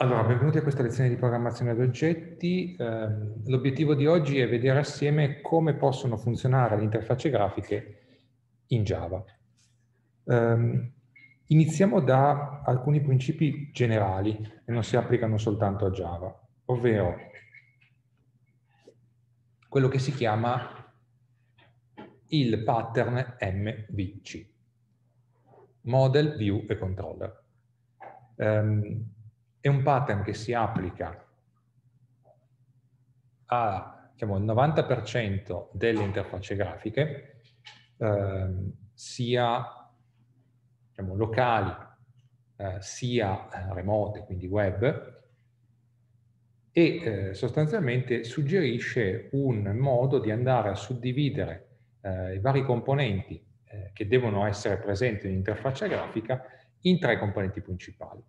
Allora, benvenuti a questa lezione di programmazione ad oggetti. Eh, L'obiettivo di oggi è vedere assieme come possono funzionare le interfacce grafiche in Java. Eh, iniziamo da alcuni principi generali che non si applicano soltanto a Java, ovvero quello che si chiama il pattern MVC, Model, View e Controller. Um, è un pattern che si applica a diciamo, il 90% delle interfacce grafiche, eh, sia diciamo, locali, eh, sia eh, remote, quindi web, e eh, sostanzialmente suggerisce un modo di andare a suddividere eh, i vari componenti eh, che devono essere presenti in un'interfaccia grafica in tre componenti principali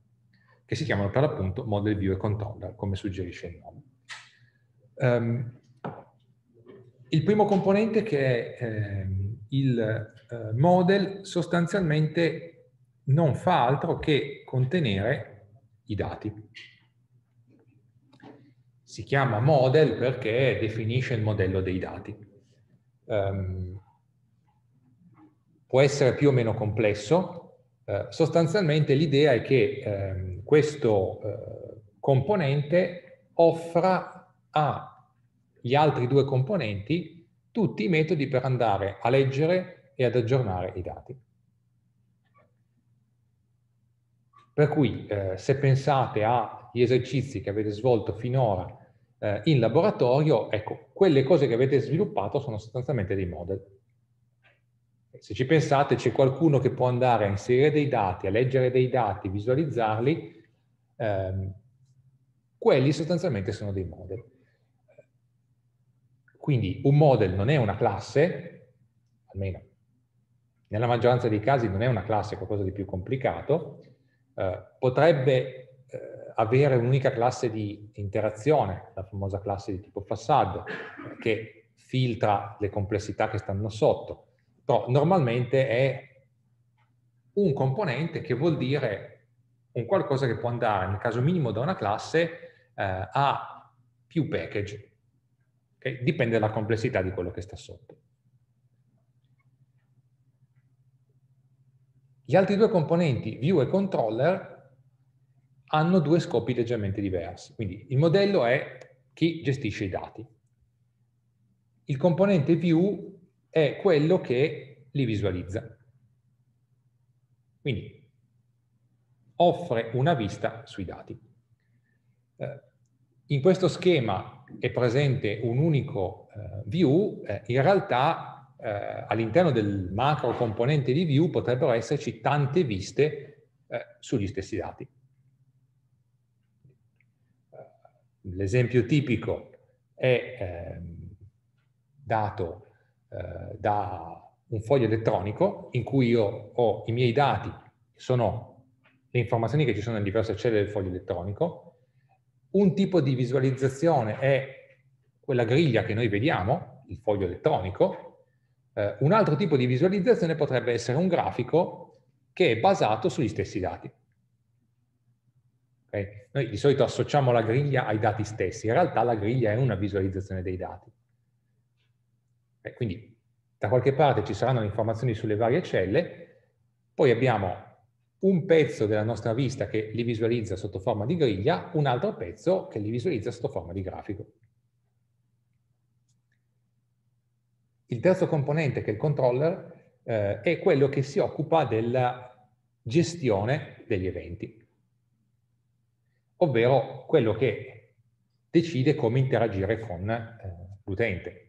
che si chiamano per l'appunto Model View e Controller, come suggerisce il nome. Um, il primo componente che è eh, il eh, model sostanzialmente non fa altro che contenere i dati. Si chiama model perché definisce il modello dei dati. Um, può essere più o meno complesso, eh, sostanzialmente l'idea è che eh, questo eh, componente offra agli altri due componenti tutti i metodi per andare a leggere e ad aggiornare i dati. Per cui eh, se pensate agli esercizi che avete svolto finora eh, in laboratorio, ecco, quelle cose che avete sviluppato sono sostanzialmente dei model. Se ci pensate, c'è qualcuno che può andare a inserire dei dati, a leggere dei dati, visualizzarli, ehm, quelli sostanzialmente sono dei model. Quindi un model non è una classe, almeno nella maggioranza dei casi non è una classe, è qualcosa di più complicato, eh, potrebbe eh, avere un'unica classe di interazione, la famosa classe di tipo facade, che filtra le complessità che stanno sotto, però normalmente è un componente che vuol dire un qualcosa che può andare, nel caso minimo, da una classe eh, a più package. Okay? Dipende dalla complessità di quello che sta sotto. Gli altri due componenti, view e controller, hanno due scopi leggermente diversi. Quindi il modello è chi gestisce i dati. Il componente view è quello che li visualizza. Quindi offre una vista sui dati. Eh, in questo schema è presente un unico eh, view, eh, in realtà eh, all'interno del macro componente di view potrebbero esserci tante viste eh, sugli stessi dati. L'esempio tipico è ehm, dato eh, da un foglio elettronico in cui io ho i miei dati, sono le informazioni che ci sono in diverse celle del foglio elettronico, un tipo di visualizzazione è quella griglia che noi vediamo, il foglio elettronico, eh, un altro tipo di visualizzazione potrebbe essere un grafico che è basato sugli stessi dati. Okay? Noi di solito associamo la griglia ai dati stessi, in realtà la griglia è una visualizzazione dei dati. Eh, quindi da qualche parte ci saranno le informazioni sulle varie celle, poi abbiamo un pezzo della nostra vista che li visualizza sotto forma di griglia, un altro pezzo che li visualizza sotto forma di grafico. Il terzo componente, che è il controller, eh, è quello che si occupa della gestione degli eventi, ovvero quello che decide come interagire con eh, l'utente.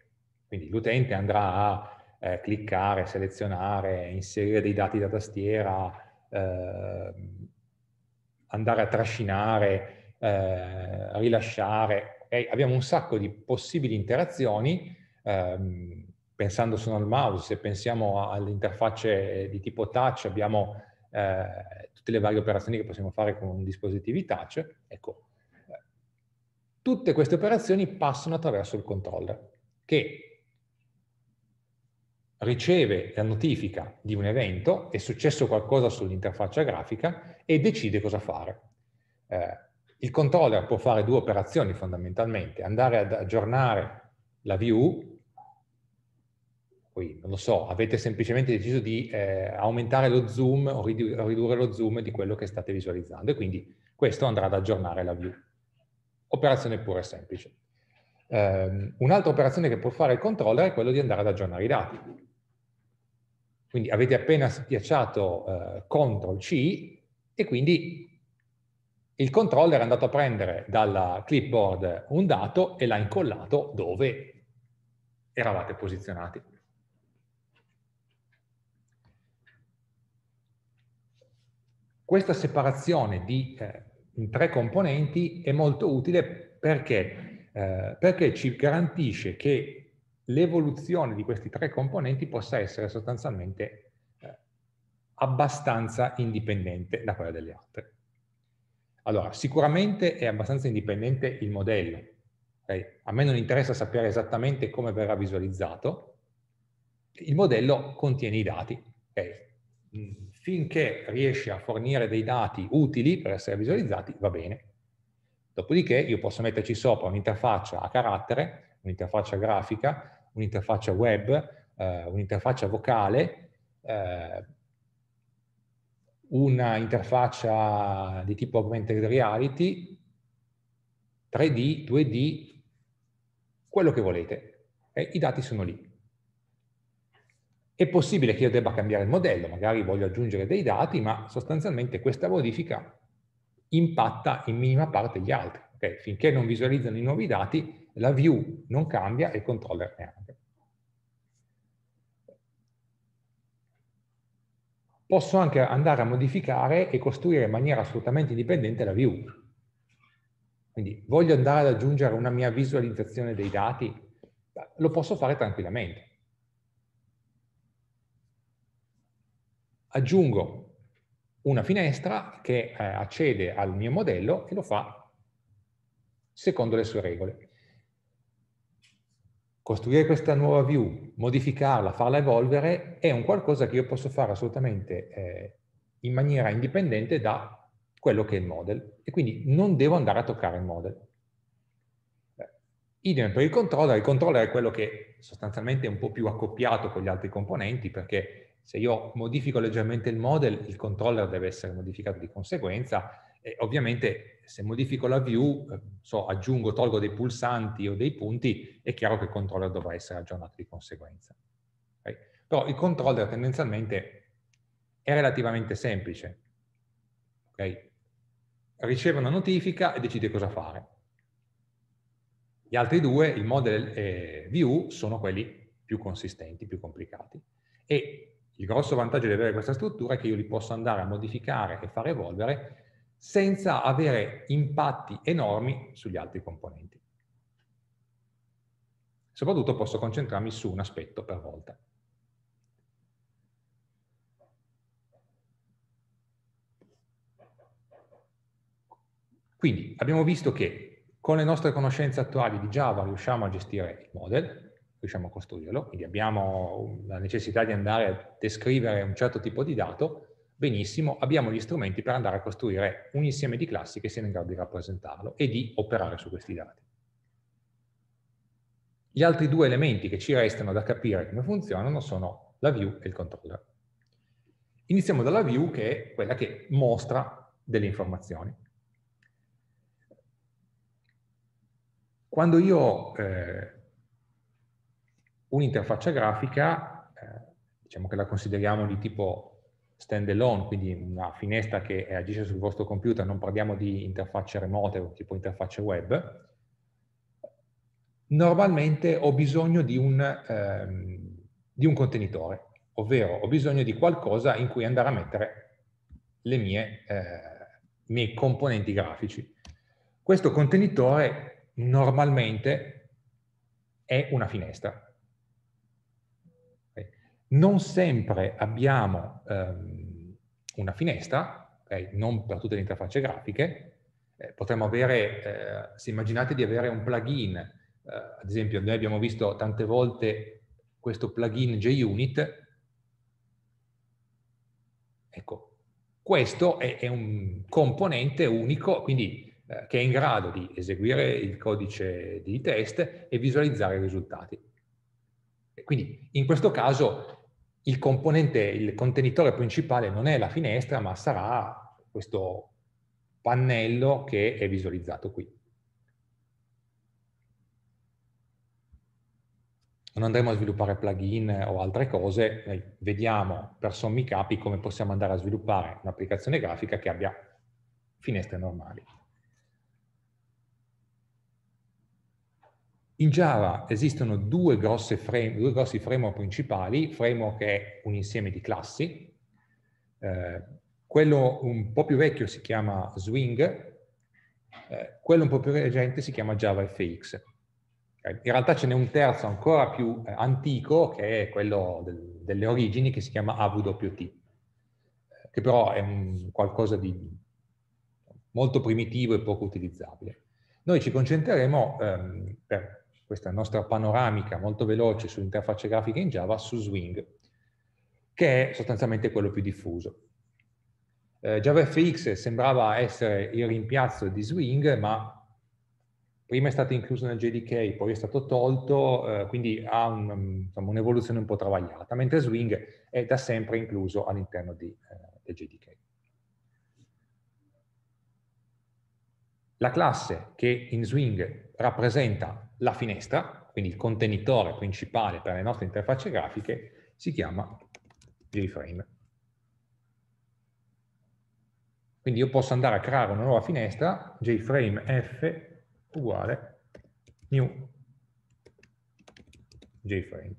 Quindi l'utente andrà a eh, cliccare, selezionare, inserire dei dati da tastiera, eh, andare a trascinare, eh, rilasciare. Okay? Abbiamo un sacco di possibili interazioni, ehm, pensando solo al mouse, se pensiamo alle interfacce di tipo touch abbiamo eh, tutte le varie operazioni che possiamo fare con dispositivi touch. Ecco, tutte queste operazioni passano attraverso il controller, che riceve la notifica di un evento, è successo qualcosa sull'interfaccia grafica e decide cosa fare. Eh, il controller può fare due operazioni fondamentalmente, andare ad aggiornare la view, poi non lo so, avete semplicemente deciso di eh, aumentare lo zoom o ridurre lo zoom di quello che state visualizzando e quindi questo andrà ad aggiornare la view. Operazione pura e semplice. Um, Un'altra operazione che può fare il controller è quello di andare ad aggiornare i dati. Quindi avete appena schiacciato uh, CTRL C e quindi il controller è andato a prendere dalla clipboard un dato e l'ha incollato dove eravate posizionati. Questa separazione di, eh, in tre componenti è molto utile perché, eh, perché ci garantisce che l'evoluzione di questi tre componenti possa essere sostanzialmente eh, abbastanza indipendente da quella delle altre. Allora, sicuramente è abbastanza indipendente il modello. Okay? A me non interessa sapere esattamente come verrà visualizzato. Il modello contiene i dati. Okay? Finché riesce a fornire dei dati utili per essere visualizzati, va bene. Dopodiché io posso metterci sopra un'interfaccia a carattere, un'interfaccia grafica, un'interfaccia web, eh, un'interfaccia vocale, eh, una interfaccia di tipo augmented reality, 3D, 2D, quello che volete. E I dati sono lì. È possibile che io debba cambiare il modello, magari voglio aggiungere dei dati, ma sostanzialmente questa modifica impatta in minima parte gli altri. Okay? Finché non visualizzano i nuovi dati, la view non cambia e il controller neanche. Posso anche andare a modificare e costruire in maniera assolutamente indipendente la view. Quindi voglio andare ad aggiungere una mia visualizzazione dei dati, lo posso fare tranquillamente. Aggiungo una finestra che eh, accede al mio modello e lo fa secondo le sue regole costruire questa nuova view, modificarla, farla evolvere, è un qualcosa che io posso fare assolutamente eh, in maniera indipendente da quello che è il model e quindi non devo andare a toccare il model. Idem per il controller, il controller è quello che sostanzialmente è un po' più accoppiato con gli altri componenti perché se io modifico leggermente il model, il controller deve essere modificato di conseguenza e ovviamente se modifico la view, eh, so, aggiungo, tolgo dei pulsanti o dei punti, è chiaro che il controller dovrà essere aggiornato di conseguenza. Okay? Però il controller tendenzialmente è relativamente semplice. Okay? Riceve una notifica e decide cosa fare. Gli altri due, il model e view, sono quelli più consistenti, più complicati. E il grosso vantaggio di avere questa struttura è che io li posso andare a modificare e far evolvere senza avere impatti enormi sugli altri componenti. Soprattutto posso concentrarmi su un aspetto per volta. Quindi abbiamo visto che con le nostre conoscenze attuali di Java riusciamo a gestire il model, riusciamo a costruirlo, quindi abbiamo la necessità di andare a descrivere un certo tipo di dato, benissimo, abbiamo gli strumenti per andare a costruire un insieme di classi che siano in grado di rappresentarlo e di operare su questi dati. Gli altri due elementi che ci restano da capire come funzionano sono la view e il controller. Iniziamo dalla view che è quella che mostra delle informazioni. Quando io ho eh, un'interfaccia grafica, eh, diciamo che la consideriamo di tipo stand alone, quindi una finestra che agisce sul vostro computer, non parliamo di interfacce remote tipo interfacce web, normalmente ho bisogno di un, ehm, di un contenitore, ovvero ho bisogno di qualcosa in cui andare a mettere le mie, eh, i miei componenti grafici. Questo contenitore normalmente è una finestra, non sempre abbiamo ehm, una finestra, okay? non per tutte le interfacce grafiche, eh, potremmo avere, eh, se immaginate di avere un plugin, eh, ad esempio noi abbiamo visto tante volte questo plugin JUnit, ecco, questo è, è un componente unico, quindi eh, che è in grado di eseguire il codice di test e visualizzare i risultati. Quindi in questo caso il componente, il contenitore principale non è la finestra, ma sarà questo pannello che è visualizzato qui. Non andremo a sviluppare plugin o altre cose, vediamo per sommi capi come possiamo andare a sviluppare un'applicazione grafica che abbia finestre normali. In Java esistono due, frame, due grossi framework principali, framework è un insieme di classi, eh, quello un po' più vecchio si chiama Swing, eh, quello un po' più recente si chiama JavaFX. Okay? In realtà ce n'è un terzo ancora più eh, antico, che è quello del, delle origini, che si chiama AWT, eh, che però è un, qualcosa di molto primitivo e poco utilizzabile. Noi ci concentreremo ehm, per questa nostra panoramica molto veloce sull'interfaccia grafica in Java su Swing, che è sostanzialmente quello più diffuso. Eh, JavaFX sembrava essere il rimpiazzo di Swing, ma prima è stato incluso nel JDK, poi è stato tolto, eh, quindi ha un'evoluzione un, un po' travagliata, mentre Swing è da sempre incluso all'interno eh, del JDK. La classe che in Swing rappresenta la finestra, quindi il contenitore principale per le nostre interfacce grafiche, si chiama JFrame. Quindi io posso andare a creare una nuova finestra, JFrame F uguale new JFrame.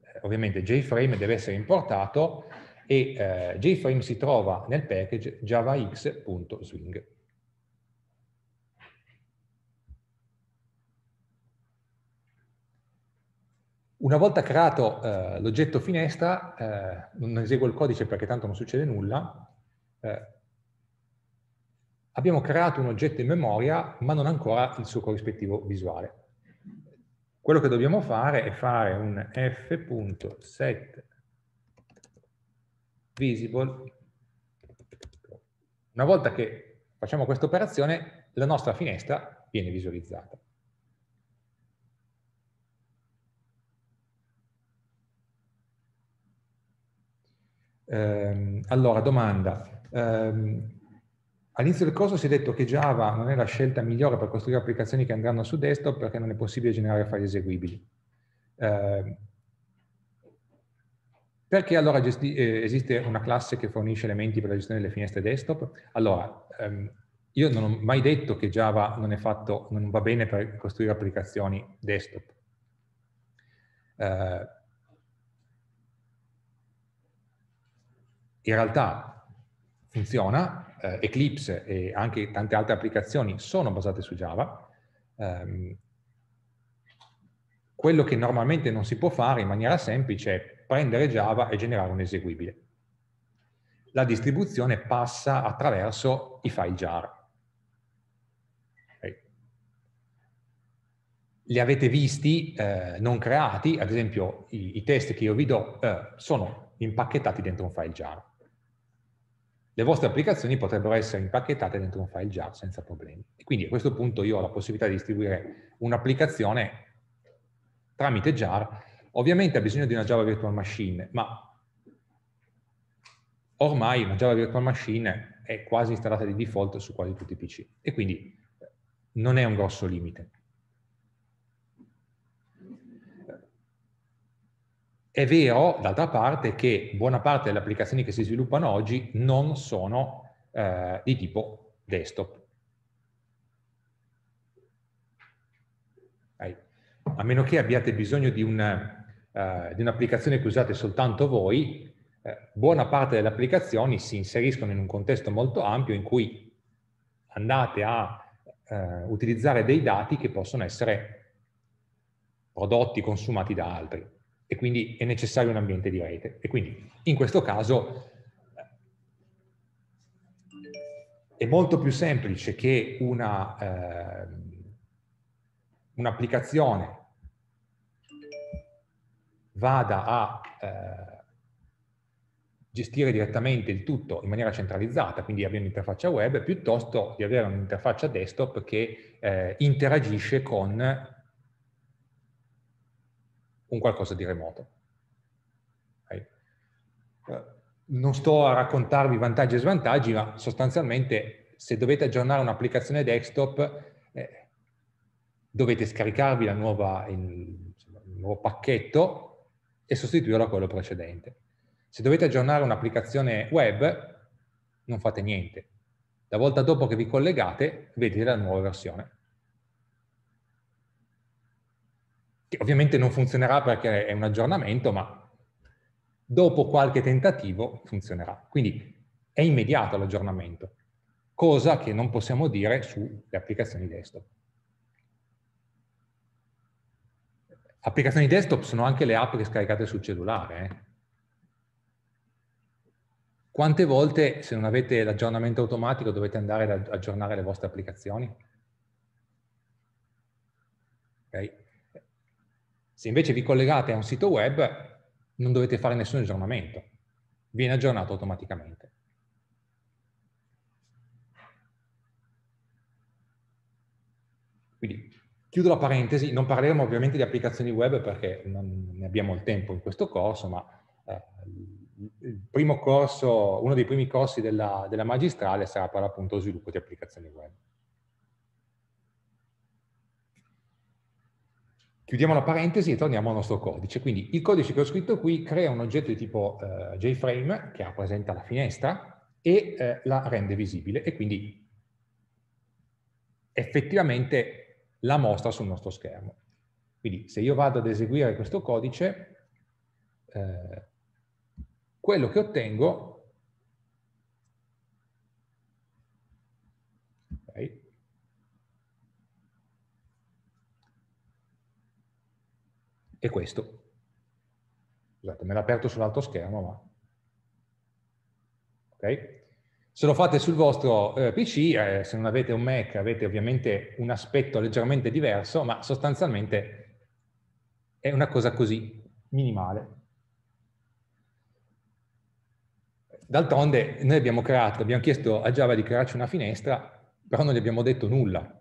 Eh, ovviamente JFrame deve essere importato e eh, JFrame si trova nel package javax.swing. Una volta creato eh, l'oggetto finestra, eh, non eseguo il codice perché tanto non succede nulla, eh, abbiamo creato un oggetto in memoria ma non ancora il suo corrispettivo visuale. Quello che dobbiamo fare è fare un f.set visible. Una volta che facciamo questa operazione, la nostra finestra viene visualizzata. Ehm, allora, domanda. Ehm, All'inizio del corso si è detto che Java non è la scelta migliore per costruire applicazioni che andranno su desktop perché non è possibile generare file eseguibili. Eh, perché allora eh, esiste una classe che fornisce elementi per la gestione delle finestre desktop? Allora, ehm, io non ho mai detto che Java non, fatto, non va bene per costruire applicazioni desktop. Eh, in realtà funziona, eh, Eclipse e anche tante altre applicazioni sono basate su Java. Eh, quello che normalmente non si può fare in maniera semplice è prendere Java e generare un eseguibile. La distribuzione passa attraverso i file jar. Okay. Li avete visti eh, non creati, ad esempio i, i, test che io vi do eh, sono impacchettati dentro un file jar. Le vostre applicazioni potrebbero essere impacchettate dentro un file jar senza problemi. Quindi a questo punto io ho la possibilità di distribuire un'applicazione tramite jar Ovviamente ha bisogno di una Java Virtual Machine, ma ormai una Java Virtual Machine è quasi installata di default su quasi tutti i PC e quindi non è un grosso limite. È vero, d'altra parte, che buona parte delle applicazioni che si sviluppano oggi non sono eh, di tipo desktop. A meno che abbiate bisogno di un eh, di un'applicazione che usate soltanto voi, eh, buona parte delle applicazioni si inseriscono in un contesto molto ampio in cui andate a eh, utilizzare dei dati che possono essere prodotti, consumati da altri e quindi è necessario un ambiente di rete. E quindi in questo caso eh, è molto più semplice che un'applicazione eh, un vada a eh, gestire direttamente il tutto in maniera centralizzata, quindi avere un'interfaccia web, piuttosto di avere un'interfaccia desktop che eh, interagisce con un qualcosa di remoto. Okay. Eh, non sto a raccontarvi vantaggi e svantaggi, ma sostanzialmente se dovete aggiornare un'applicazione desktop eh, dovete scaricarvi nuova, il, insomma, il nuovo pacchetto e sostituirlo a quello precedente. Se dovete aggiornare un'applicazione web, non fate niente. La volta dopo che vi collegate, vedete la nuova versione. Che ovviamente non funzionerà perché è un aggiornamento, ma dopo qualche tentativo funzionerà. Quindi è immediato l'aggiornamento, cosa che non possiamo dire sulle applicazioni desktop. Applicazioni desktop sono anche le app che scaricate sul cellulare. Eh? Quante volte, se non avete l'aggiornamento automatico, dovete andare ad aggiornare le vostre applicazioni? Okay. Se invece vi collegate a un sito web, non dovete fare nessun aggiornamento. Viene aggiornato automaticamente. Quindi Chiudo la parentesi, non parleremo ovviamente di applicazioni web perché non ne abbiamo il tempo in questo corso, ma eh, corso, uno dei primi corsi della, della magistrale sarà per l'appunto sviluppo di applicazioni web. Chiudiamo la parentesi e torniamo al nostro codice. Quindi il codice che ho scritto qui crea un oggetto di tipo eh, JFrame che rappresenta la finestra e eh, la rende visibile e quindi effettivamente la mostra sul nostro schermo. Quindi se io vado ad eseguire questo codice, eh, quello che ottengo okay, è questo. Scusate, me l'ha aperto sull'altro schermo, ma... Ok? Se lo fate sul vostro eh, PC, eh, se non avete un Mac, avete ovviamente un aspetto leggermente diverso, ma sostanzialmente è una cosa così, minimale. D'altronde noi abbiamo creato, abbiamo chiesto a Java di crearci una finestra, però non gli abbiamo detto nulla.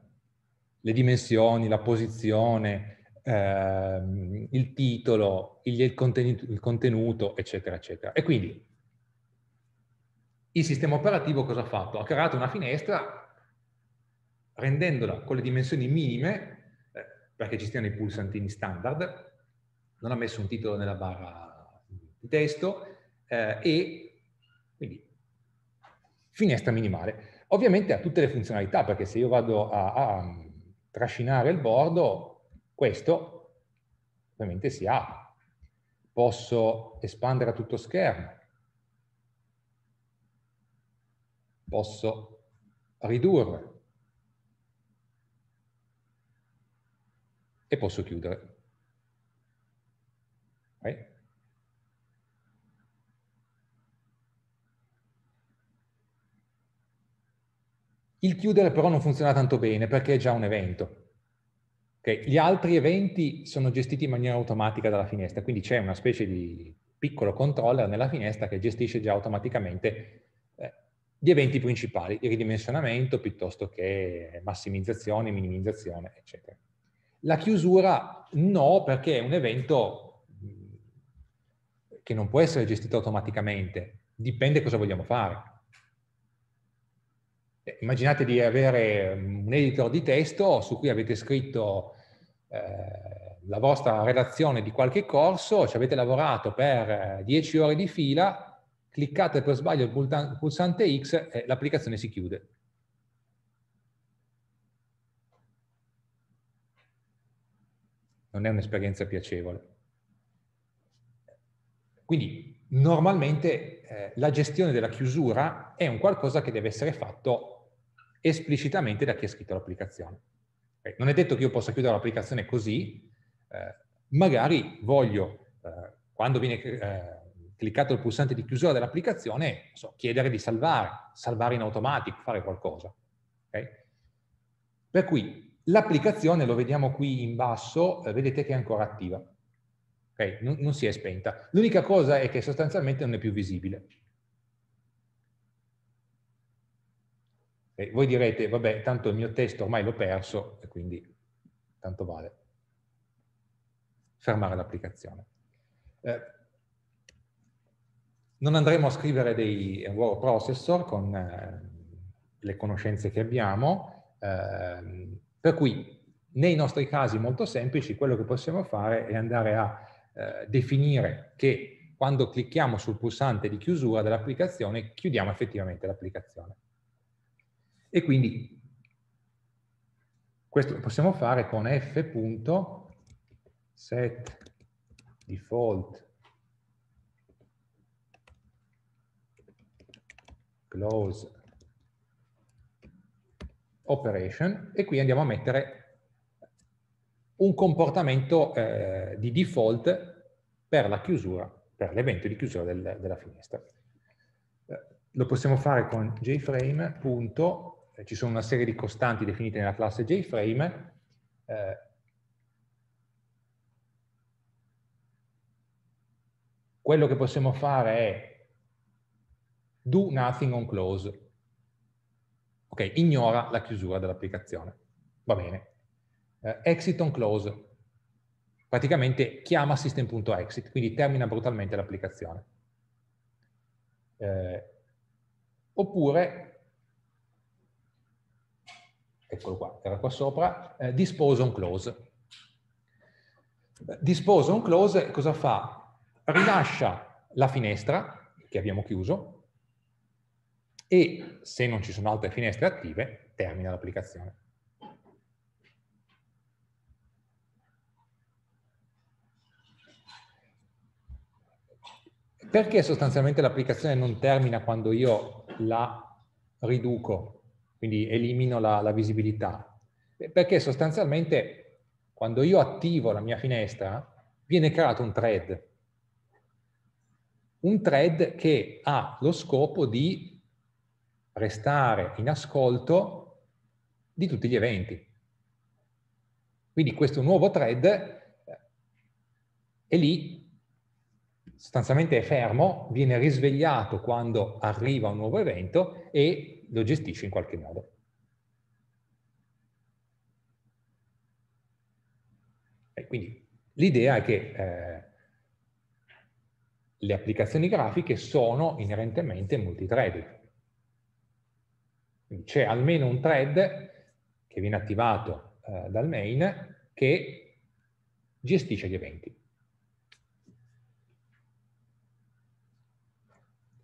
Le dimensioni, la posizione, ehm, il titolo, il, il, contenuto, il contenuto, eccetera, eccetera. E quindi il sistema operativo cosa ha fatto? Ha creato una finestra rendendola con le dimensioni minime, eh, perché ci stiano i pulsantini standard, non ha messo un titolo nella barra di testo eh, e quindi finestra minimale. Ovviamente ha tutte le funzionalità, perché se io vado a, a trascinare il bordo, questo ovviamente si ha. Posso espandere a tutto schermo, posso ridurre e posso chiudere. Okay. Il chiudere però non funziona tanto bene perché è già un evento. Okay. Gli altri eventi sono gestiti in maniera automatica dalla finestra, quindi c'è una specie di piccolo controller nella finestra che gestisce già automaticamente gli eventi principali, il ridimensionamento piuttosto che massimizzazione, minimizzazione, eccetera. La chiusura no, perché è un evento che non può essere gestito automaticamente, dipende cosa vogliamo fare. Eh, immaginate di avere un editor di testo su cui avete scritto eh, la vostra redazione di qualche corso, ci avete lavorato per 10 ore di fila, cliccate per sbaglio il pulsante X e l'applicazione si chiude. Non è un'esperienza piacevole. Quindi normalmente eh, la gestione della chiusura è un qualcosa che deve essere fatto esplicitamente da chi ha scritto l'applicazione. Okay. Non è detto che io possa chiudere l'applicazione così, eh, magari voglio, eh, quando viene eh, cliccato il pulsante di chiusura dell'applicazione, so, chiedere di salvare, salvare in automatico, fare qualcosa. Okay? Per cui l'applicazione, lo vediamo qui in basso, eh, vedete che è ancora attiva. Okay? Non, non si è spenta. L'unica cosa è che sostanzialmente non è più visibile. E voi direte, vabbè, tanto il mio testo ormai l'ho perso e quindi tanto vale fermare l'applicazione. Eh, non andremo a scrivere dei word processor con eh, le conoscenze che abbiamo, eh, per cui nei nostri casi molto semplici quello che possiamo fare è andare a eh, definire che quando clicchiamo sul pulsante di chiusura dell'applicazione chiudiamo effettivamente l'applicazione. E quindi questo lo possiamo fare con f.set default close operation e qui andiamo a mettere un comportamento eh, di default per la chiusura, per l'evento di chiusura del, della finestra. Eh, lo possiamo fare con jframe, punto, eh, ci sono una serie di costanti definite nella classe jframe, eh, quello che possiamo fare è do nothing on close, ok, ignora la chiusura dell'applicazione, va bene, eh, exit on close, praticamente chiama system.exit, quindi termina brutalmente l'applicazione. Eh, oppure, eccolo qua, era qua sopra, eh, dispose on close. Dispose on close cosa fa? Rilascia la finestra che abbiamo chiuso e se non ci sono altre finestre attive termina l'applicazione. Perché sostanzialmente l'applicazione non termina quando io la riduco, quindi elimino la, la visibilità? Perché sostanzialmente quando io attivo la mia finestra viene creato un thread. Un thread che ha lo scopo di restare in ascolto di tutti gli eventi. Quindi questo nuovo thread è lì sostanzialmente è fermo, viene risvegliato quando arriva un nuovo evento e lo gestisce in qualche modo. E quindi l'idea è che eh, le applicazioni grafiche sono inerentemente multithreaded. C'è almeno un thread che viene attivato eh, dal main che gestisce gli eventi.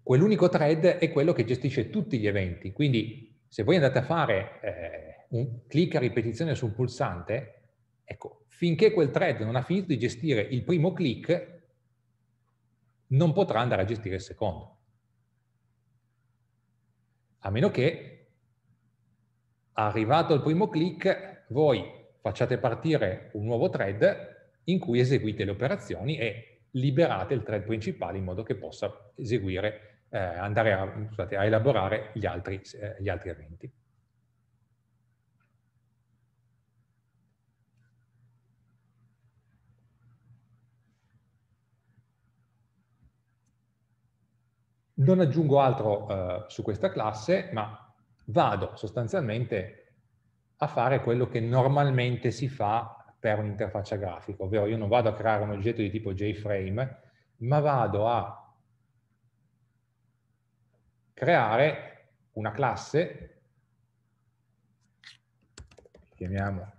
Quell'unico thread è quello che gestisce tutti gli eventi, quindi se voi andate a fare eh, un clic a ripetizione su un pulsante, ecco, finché quel thread non ha finito di gestire il primo clic, non potrà andare a gestire il secondo. A meno che, arrivato al primo clic, voi facciate partire un nuovo thread in cui eseguite le operazioni e liberate il thread principale in modo che possa eseguire eh, andare a, scusate, a, elaborare gli altri, eh, gli altri eventi. Non aggiungo altro eh, su questa classe, ma vado sostanzialmente a fare quello che normalmente si fa per un'interfaccia grafica, ovvero io non vado a creare un oggetto di tipo JFrame, ma vado a creare una classe, chiamiamo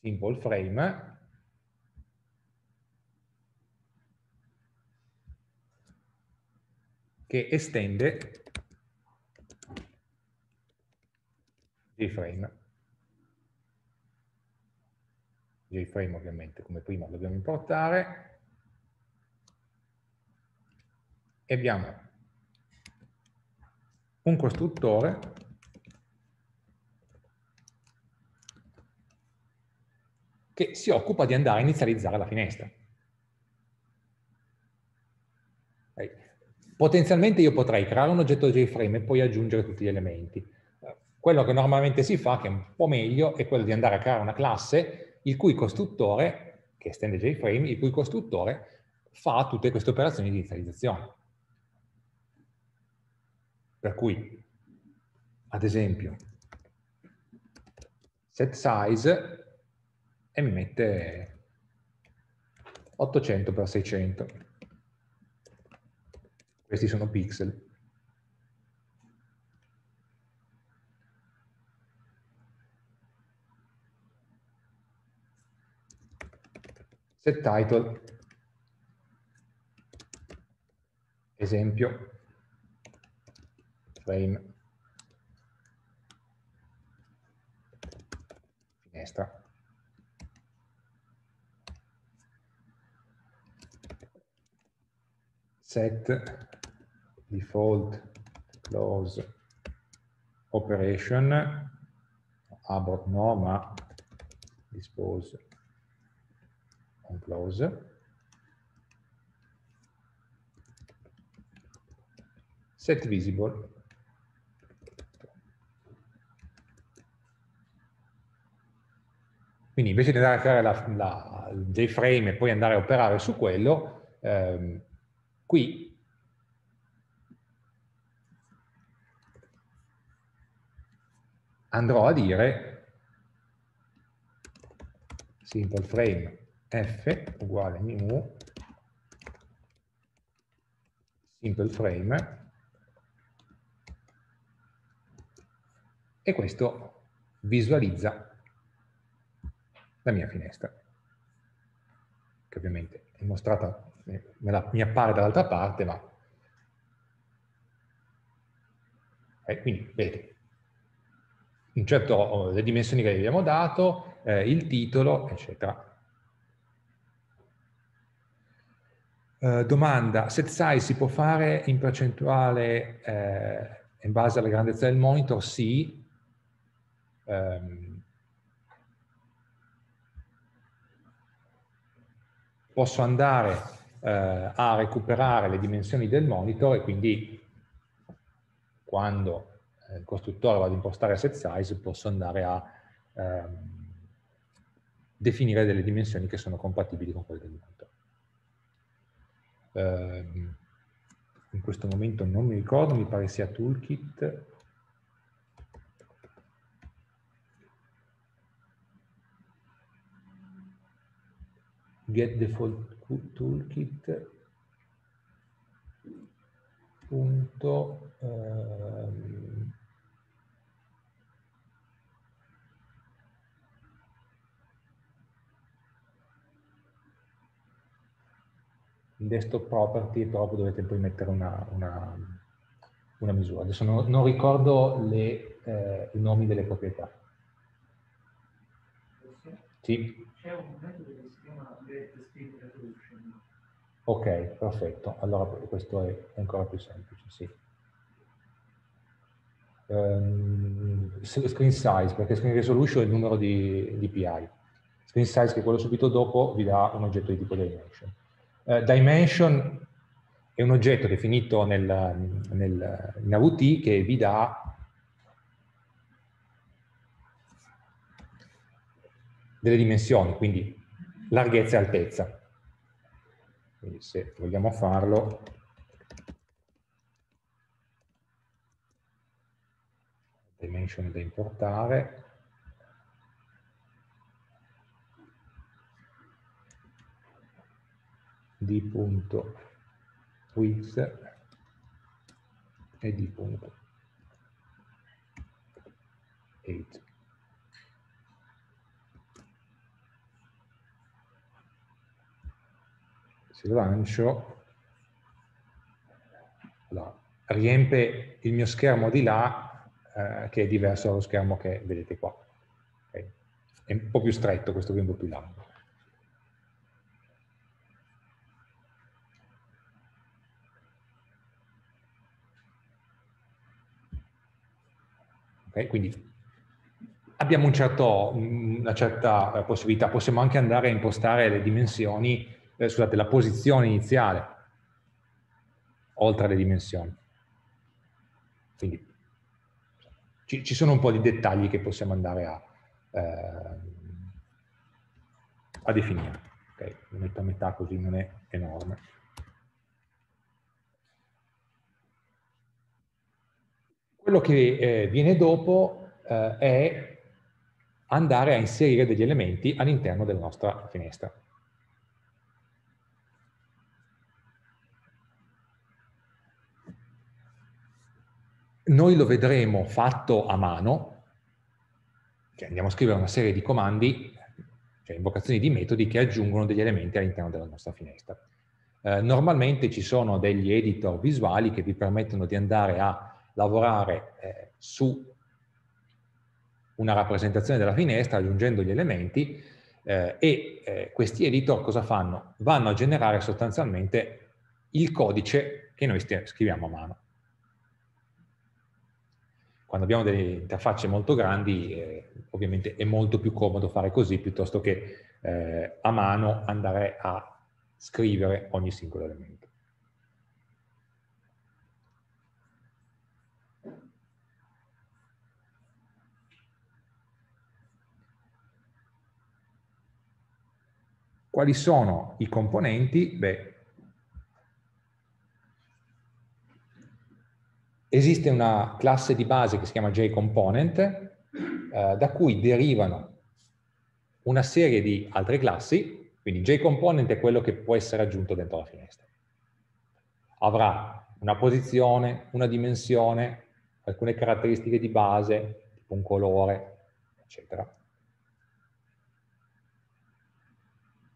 simple frame, che estende JFrame. JFrame ovviamente come prima lo dobbiamo importare e abbiamo un costruttore che si occupa di andare a inizializzare la finestra. Potenzialmente io potrei creare un oggetto JFrame e poi aggiungere tutti gli elementi. Quello che normalmente si fa, che è un po' meglio, è quello di andare a creare una classe il cui costruttore, che estende JFrame, il cui costruttore fa tutte queste operazioni di inizializzazione. Per cui ad esempio, set size e mi mette 800 x 600. Questi sono pixel. Set title, esempio, frame, finestra. Set. Default. Close. Operation, abort no, ma dispose on close. Set visible. Quindi invece di andare a creare la, la, il JFrame e poi andare a operare su quello, ehm, qui andrò a dire simple frame f uguale mu simple frame e questo visualizza la mia finestra che ovviamente è mostrata mi appare dall'altra parte ma eh, quindi vedete un certo, le dimensioni che gli abbiamo dato, eh, il titolo, eccetera. Eh, domanda, set size si può fare in percentuale eh, in base alla grandezza del monitor? Sì. Um, posso andare eh, a recuperare le dimensioni del monitor e quindi quando eh, il costruttore va ad impostare set size posso andare a ehm, definire delle dimensioni che sono compatibili con quelle del monitor ehm, in questo momento non mi ricordo, mi pare sia toolkit. Get default toolkit punto ehm, in desktop property proprio dovete poi mettere una, una, una misura. Adesso non, non ricordo le, eh, i nomi delle proprietà. Sì. C'è un metodo che si chiama get resolution. Ok, perfetto. Allora questo è ancora più semplice, sì. Um, screen size, perché screen resolution è il numero di, di PI. Screen size, che è quello subito dopo, vi dà un oggetto di tipo dimension. Uh, dimension è un oggetto definito nel, nel, in AVT che vi dà delle dimensioni, quindi larghezza e altezza. Quindi se vogliamo farlo, dimension da importare, width e 8 se lancio allora, riempie il mio schermo di là eh, che è diverso dallo schermo che vedete qua. Okay? è un po' più stretto questo qui è un po' più largo Okay? Quindi abbiamo un certo, una certa eh, possibilità, possiamo anche andare a impostare le dimensioni, eh, scusate, la posizione iniziale, oltre alle dimensioni. Quindi ci, ci sono un po' di dettagli che possiamo andare a, eh, a definire. Okay? Lo metto a metà così non è enorme. Quello che eh, viene dopo eh, è andare a inserire degli elementi all'interno della nostra finestra. Noi lo vedremo fatto a mano, cioè andiamo a scrivere una serie di comandi, cioè invocazioni di metodi che aggiungono degli elementi all'interno della nostra finestra. Eh, normalmente ci sono degli editor visuali che vi permettono di andare a lavorare eh, su una rappresentazione della finestra aggiungendo gli elementi eh, e eh, questi editor cosa fanno? Vanno a generare sostanzialmente il codice che noi scriviamo a mano. Quando abbiamo delle interfacce molto grandi, eh, ovviamente è molto più comodo fare così piuttosto che eh, a mano andare a scrivere ogni singolo elemento. Quali sono i componenti? Beh, esiste una classe di base che si chiama JComponent, eh, da cui derivano una serie di altre classi, quindi JComponent è quello che può essere aggiunto dentro la finestra. Avrà una posizione, una dimensione, alcune caratteristiche di base, tipo un colore, eccetera.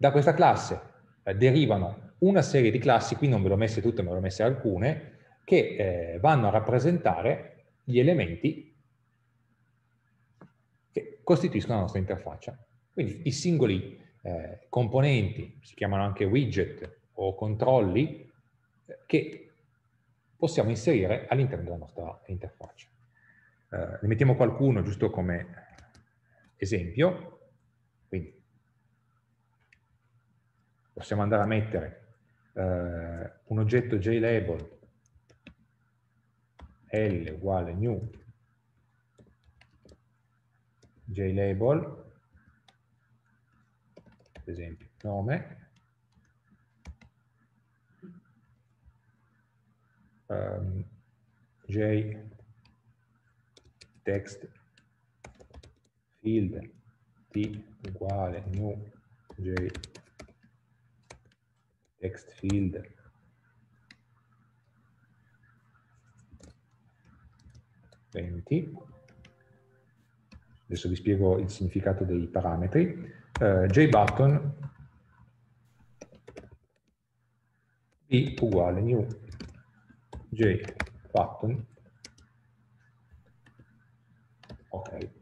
Da questa classe eh, derivano una serie di classi, qui non ve l'ho messe tutte ma ve l'ho messe alcune, che eh, vanno a rappresentare gli elementi che costituiscono la nostra interfaccia. Quindi i singoli eh, componenti, si chiamano anche widget o controlli, eh, che possiamo inserire all'interno della nostra interfaccia. Eh, ne mettiamo qualcuno giusto come esempio. Quindi possiamo andare a mettere eh, un oggetto JLabel L uguale new JLabel, ad esempio nome, um, J text field T uguale new J text field. Venti adesso vi spiego il significato dei parametri. Uh, jbutton b uguale new. Jbutton. Ok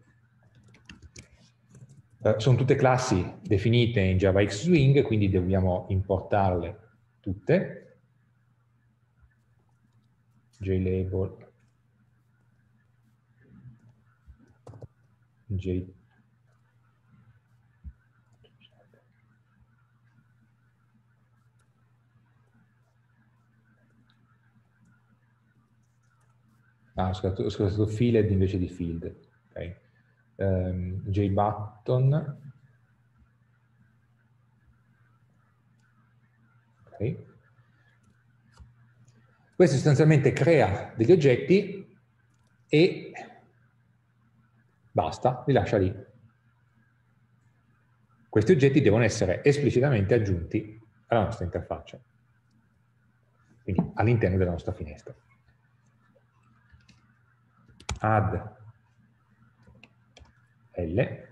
Uh, sono tutte classi definite in Java X-Swing, quindi dobbiamo importarle tutte. JLabel, J Ah, ho scritto field invece di field. Okay ehm, JButton. Okay. Questo sostanzialmente crea degli oggetti e basta, li lascia lì. Questi oggetti devono essere esplicitamente aggiunti alla nostra interfaccia, quindi all'interno della nostra finestra. Add L,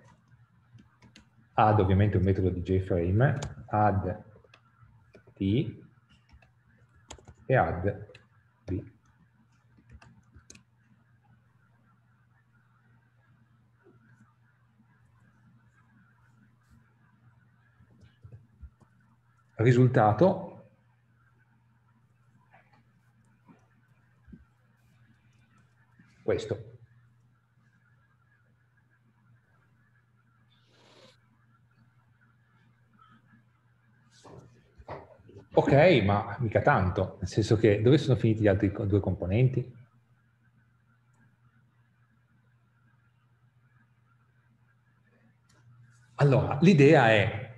add ovviamente un metodo di JFrame, add T e add B. Risultato questo. Ok, ma mica tanto, nel senso che dove sono finiti gli altri due componenti? Allora, l'idea è,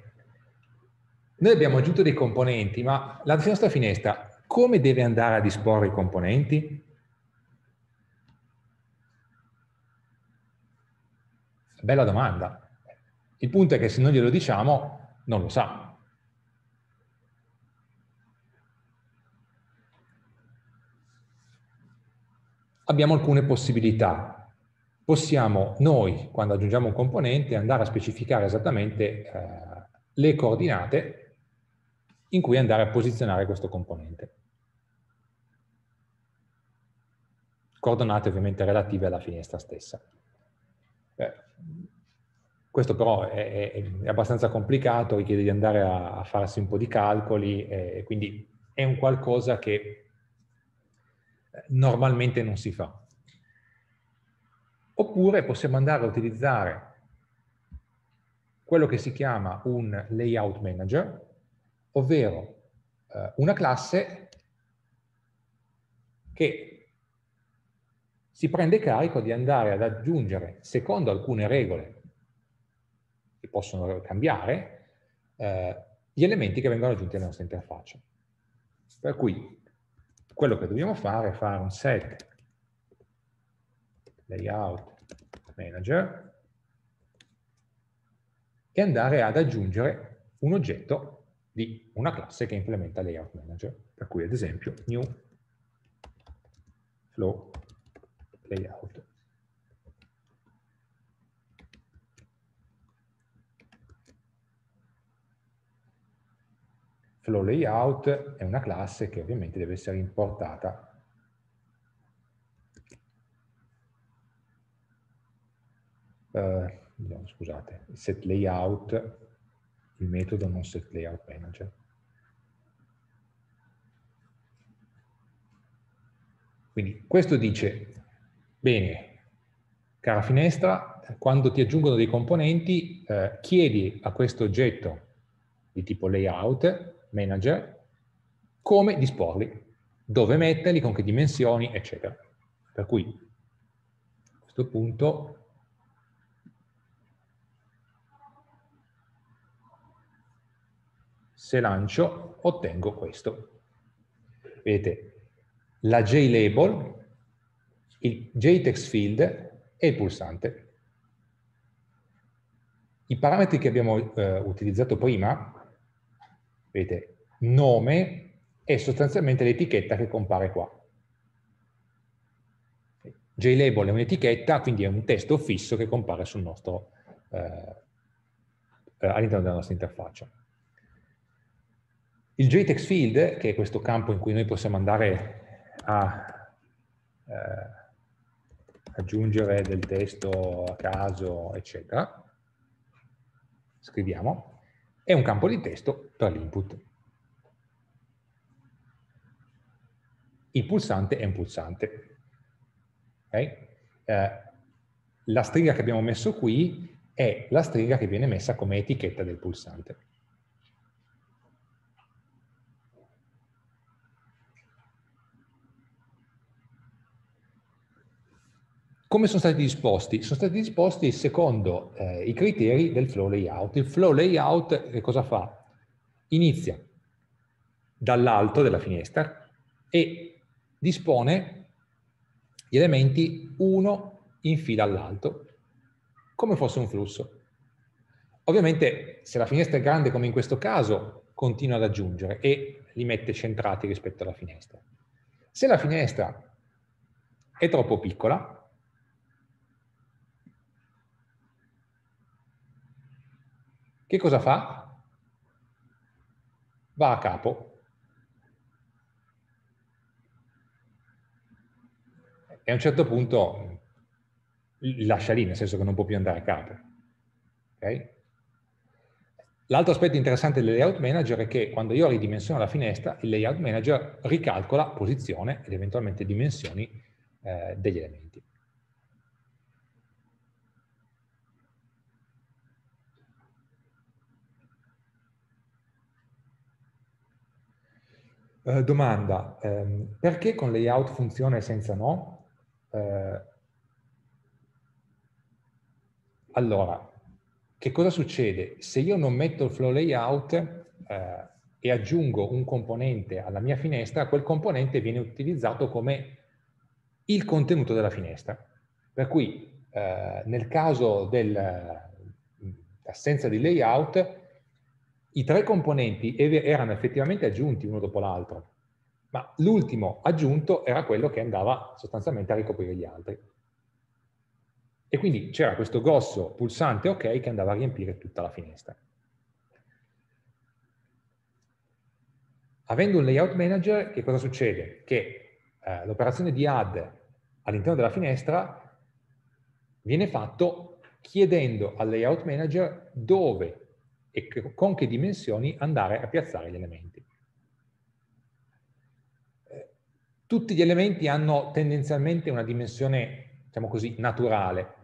noi abbiamo aggiunto dei componenti, ma la nostra finestra come deve andare a disporre i componenti? Bella domanda. Il punto è che se non glielo diciamo, non lo sa. Abbiamo alcune possibilità. Possiamo noi, quando aggiungiamo un componente, andare a specificare esattamente eh, le coordinate in cui andare a posizionare questo componente. Coordinate ovviamente relative alla finestra stessa. Eh, questo però è, è, abbastanza complicato, richiede di andare a, a farsi un po' di calcoli, eh, quindi è un qualcosa che normalmente non si fa. Oppure possiamo andare a utilizzare quello che si chiama un layout manager, ovvero eh, una classe che si prende carico di andare ad aggiungere, secondo alcune regole che possono cambiare, eh, gli elementi che vengono aggiunti alla nostra interfaccia. Per cui quello che dobbiamo fare è fare un set layout manager e andare ad aggiungere un oggetto di una classe che implementa layout manager. Per cui ad esempio new flow layout flow layout è una classe che ovviamente deve essere importata no, scusate, set layout, il metodo non set layout manager. Quindi questo dice, bene, cara finestra, quando ti aggiungono dei componenti, eh, chiedi a questo oggetto di tipo layout manager, come disporli, dove metterli, con che dimensioni, eccetera. Per cui a questo punto se lancio ottengo questo. Vedete, la JLabel, il JText field e il pulsante. I parametri che abbiamo eh, utilizzato prima vedete, nome è sostanzialmente l'etichetta che compare qua. JLabel è un'etichetta, quindi è un testo fisso che compare nostro, eh, eh, all'interno della nostra interfaccia. Il JText field, che è questo campo in cui noi possiamo andare a eh, aggiungere del testo a caso, eccetera, scriviamo, è un campo di testo per l'input. Il pulsante è un pulsante. Okay? Eh, la stringa che abbiamo messo qui è la stringa che viene messa come etichetta del pulsante. Come sono stati disposti? Sono stati disposti secondo eh, i criteri del flow layout. Il flow layout che cosa fa? Inizia dall'alto della finestra e dispone gli elementi uno in fila all'alto, come fosse un flusso. Ovviamente se la finestra è grande come in questo caso, continua ad aggiungere e li mette centrati rispetto alla finestra. Se la finestra è troppo piccola, che cosa fa? Va a capo. E a un certo punto lascia lì, nel senso che non può più andare a capo. Okay? L'altro aspetto interessante del layout manager è che quando io ridimensiono la finestra, il layout manager ricalcola posizione ed eventualmente dimensioni eh, degli elementi. Eh, domanda, ehm, perché con layout funziona e senza no? Eh, allora, che cosa succede? Se io non metto il flow layout eh, e aggiungo un componente alla mia finestra, quel componente viene utilizzato come il contenuto della finestra. Per cui eh, nel caso dell'assenza di layout, i tre componenti erano effettivamente aggiunti uno dopo l'altro, ma l'ultimo aggiunto era quello che andava sostanzialmente a ricoprire gli altri. E quindi c'era questo grosso pulsante OK che andava a riempire tutta la finestra. Avendo un layout manager, che cosa succede? Che eh, l'operazione di add all'interno della finestra viene fatto chiedendo al layout manager dove e con che dimensioni andare a piazzare gli elementi. Eh, tutti gli elementi hanno tendenzialmente una dimensione, diciamo così, naturale.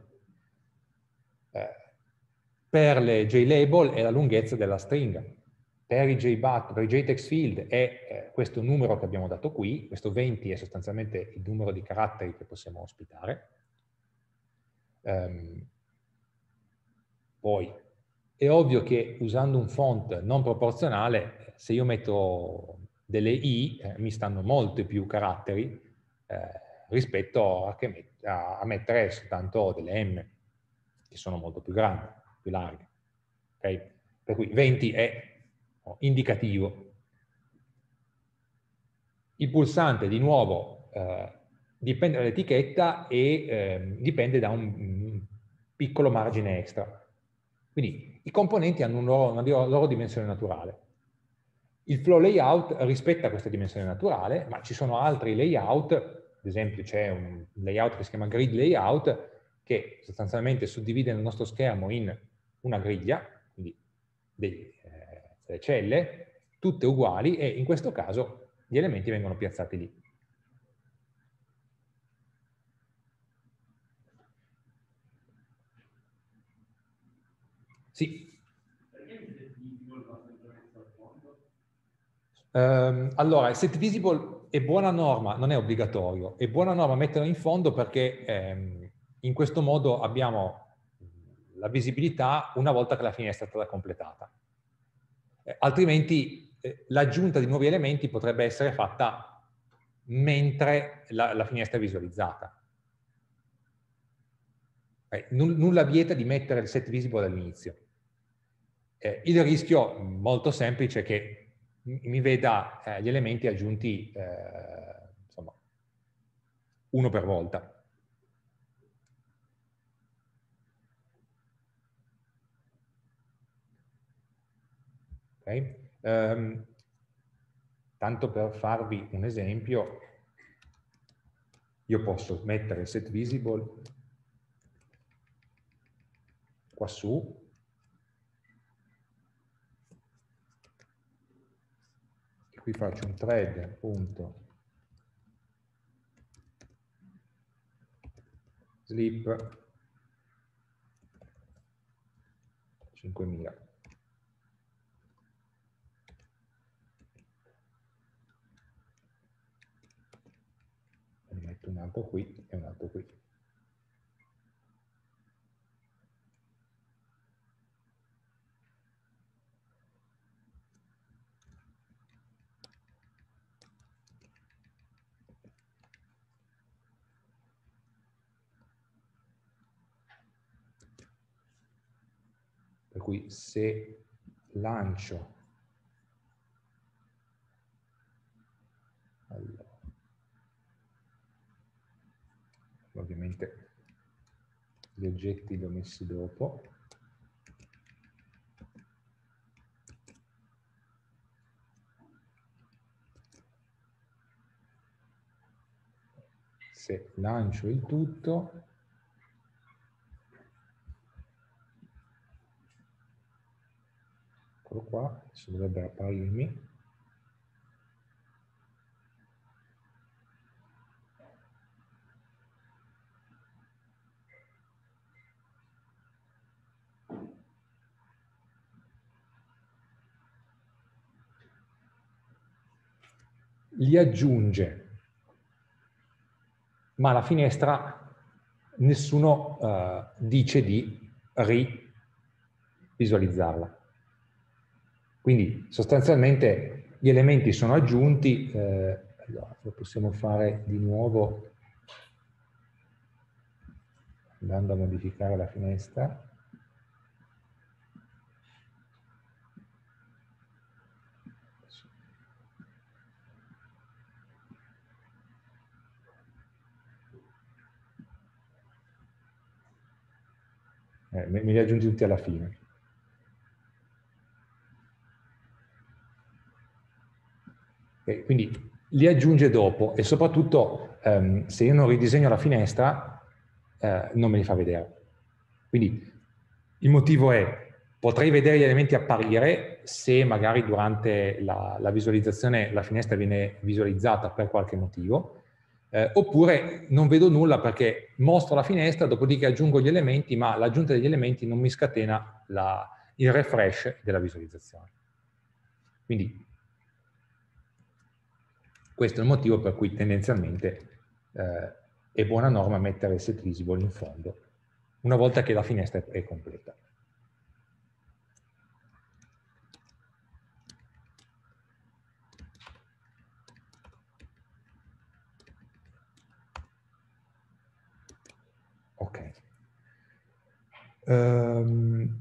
Eh, per le JLabel è la lunghezza della stringa, per i JBAT, per i JText field è eh, questo numero che abbiamo dato qui, questo 20 è sostanzialmente il numero di caratteri che possiamo ospitare. Um, poi è ovvio che usando un font non proporzionale, se io metto delle i, eh, mi stanno molti più caratteri eh, rispetto a, a, a, mettere soltanto delle m, che sono molto più grandi, più larghe. Okay? Per cui 20 è indicativo. Il pulsante, di nuovo, eh, dipende dall'etichetta e eh, dipende da un, piccolo margine extra. Quindi i componenti hanno un loro, una loro dimensione naturale. Il flow layout rispetta questa dimensione naturale, ma ci sono altri layout, ad esempio c'è un layout che si chiama grid layout, che sostanzialmente suddivide il nostro schermo in una griglia, quindi dei, delle celle, tutte uguali e in questo caso gli elementi vengono piazzati lì. Sì. Um, allora, il set visible è buona norma, non è obbligatorio, è buona norma metterlo in fondo perché ehm, in questo modo abbiamo la visibilità una volta che la finestra è stata completata. Eh, altrimenti eh, l'aggiunta di nuovi elementi potrebbe essere fatta mentre la, la finestra è visualizzata. Eh, nulla vieta di mettere il set visible all'inizio. Eh, il rischio molto semplice è che mi veda eh, gli elementi aggiunti eh, insomma, uno per volta. Okay? Um, tanto per farvi un esempio, io posso mettere set visible qua su e qui faccio un thread punto. Sleep 5000 un altro qui e un altro qui. Per cui se lancio allora, ovviamente gli oggetti li ho messi dopo. Se lancio il tutto, eccolo qua, adesso dovrebbe apparirmi, li aggiunge, ma la finestra nessuno uh, dice di rivisualizzarla. Quindi sostanzialmente gli elementi sono aggiunti, eh, allora lo possiamo fare di nuovo andando a modificare la finestra. Eh, me, li aggiungi tutti alla fine. E quindi li aggiunge dopo e soprattutto ehm, se io non ridisegno la finestra eh, non me li fa vedere. Quindi il motivo è potrei vedere gli elementi apparire se magari durante la, la visualizzazione la finestra viene visualizzata per qualche motivo, eh, oppure non vedo nulla perché mostro la finestra, dopodiché aggiungo gli elementi, ma l'aggiunta degli elementi non mi scatena la, il refresh della visualizzazione. Quindi questo è il motivo per cui tendenzialmente eh, è buona norma mettere set visible in fondo, una volta che la finestra è completa. Ok. Um,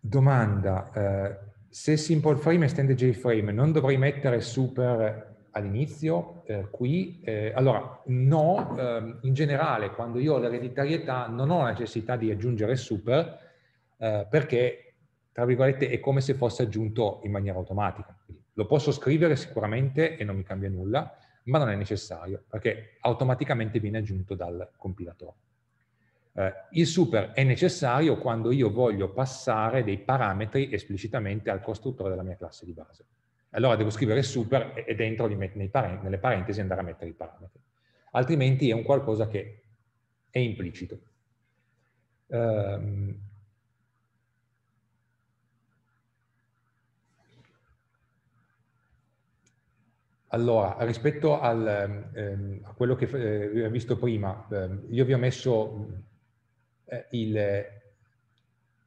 domanda, uh, se Simple Frame estende JFrame, non dovrei mettere super all'inizio eh, qui? Eh, allora, no, eh, in generale quando io ho l'ereditarietà non ho la necessità di aggiungere super eh, perché, tra virgolette, è come se fosse aggiunto in maniera automatica. Lo posso scrivere sicuramente e non mi cambia nulla, ma non è necessario perché automaticamente viene aggiunto dal compilatore. Eh, il super è necessario quando io voglio passare dei parametri esplicitamente al costruttore della mia classe di base. Allora devo scrivere super e dentro parent nelle parentesi andare a mettere i parametri. Altrimenti è un qualcosa che è implicito. Um, Allora, rispetto al, ehm, a quello che eh, abbiamo visto prima, eh, io vi ho messo eh, il,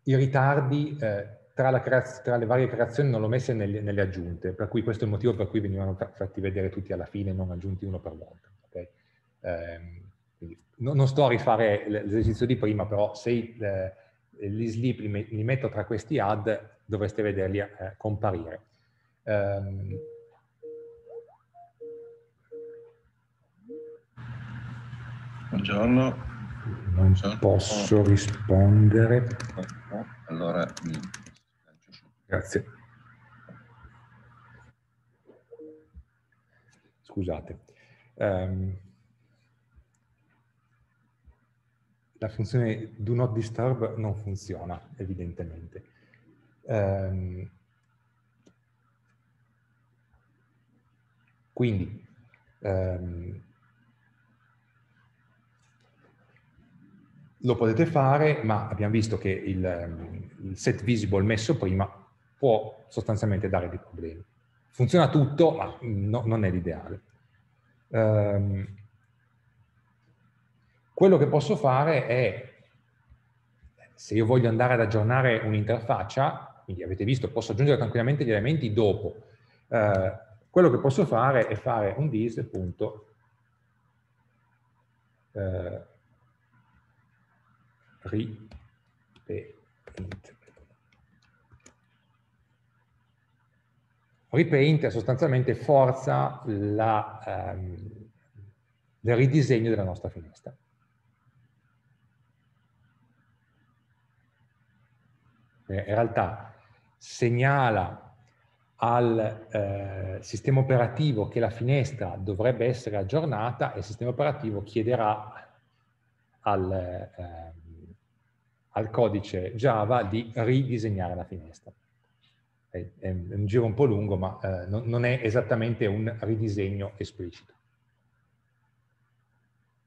i ritardi eh, tra, tra, le varie creazioni non l'ho messe nelle, nelle, aggiunte, per cui questo è il motivo per cui venivano fatti vedere tutti alla fine, non aggiunti uno per volta. Okay? Eh, no, non sto a rifare l'esercizio di prima, però se gli slip li, li, metto tra questi add dovreste vederli eh, comparire. Um, Buongiorno. Non posso rispondere. Allora, grazie. Scusate. Um, la funzione do not disturb non funziona, evidentemente. Um, quindi, um, lo potete fare, ma abbiamo visto che il, ehm, il, set visible messo prima può sostanzialmente dare dei problemi. Funziona tutto, ma no, non è l'ideale. Um, quello che posso fare è, se io voglio andare ad aggiornare un'interfaccia, quindi avete visto, posso aggiungere tranquillamente gli elementi dopo. Uh, quello che posso fare è fare un dis, uh, repaint. Repaint sostanzialmente forza la, um, il ridisegno della nostra finestra. In realtà segnala al eh, sistema operativo che la finestra dovrebbe essere aggiornata e il sistema operativo chiederà al, eh, al codice Java di ridisegnare la finestra. È, è un giro un po' lungo, ma eh, non, non, è esattamente un ridisegno esplicito.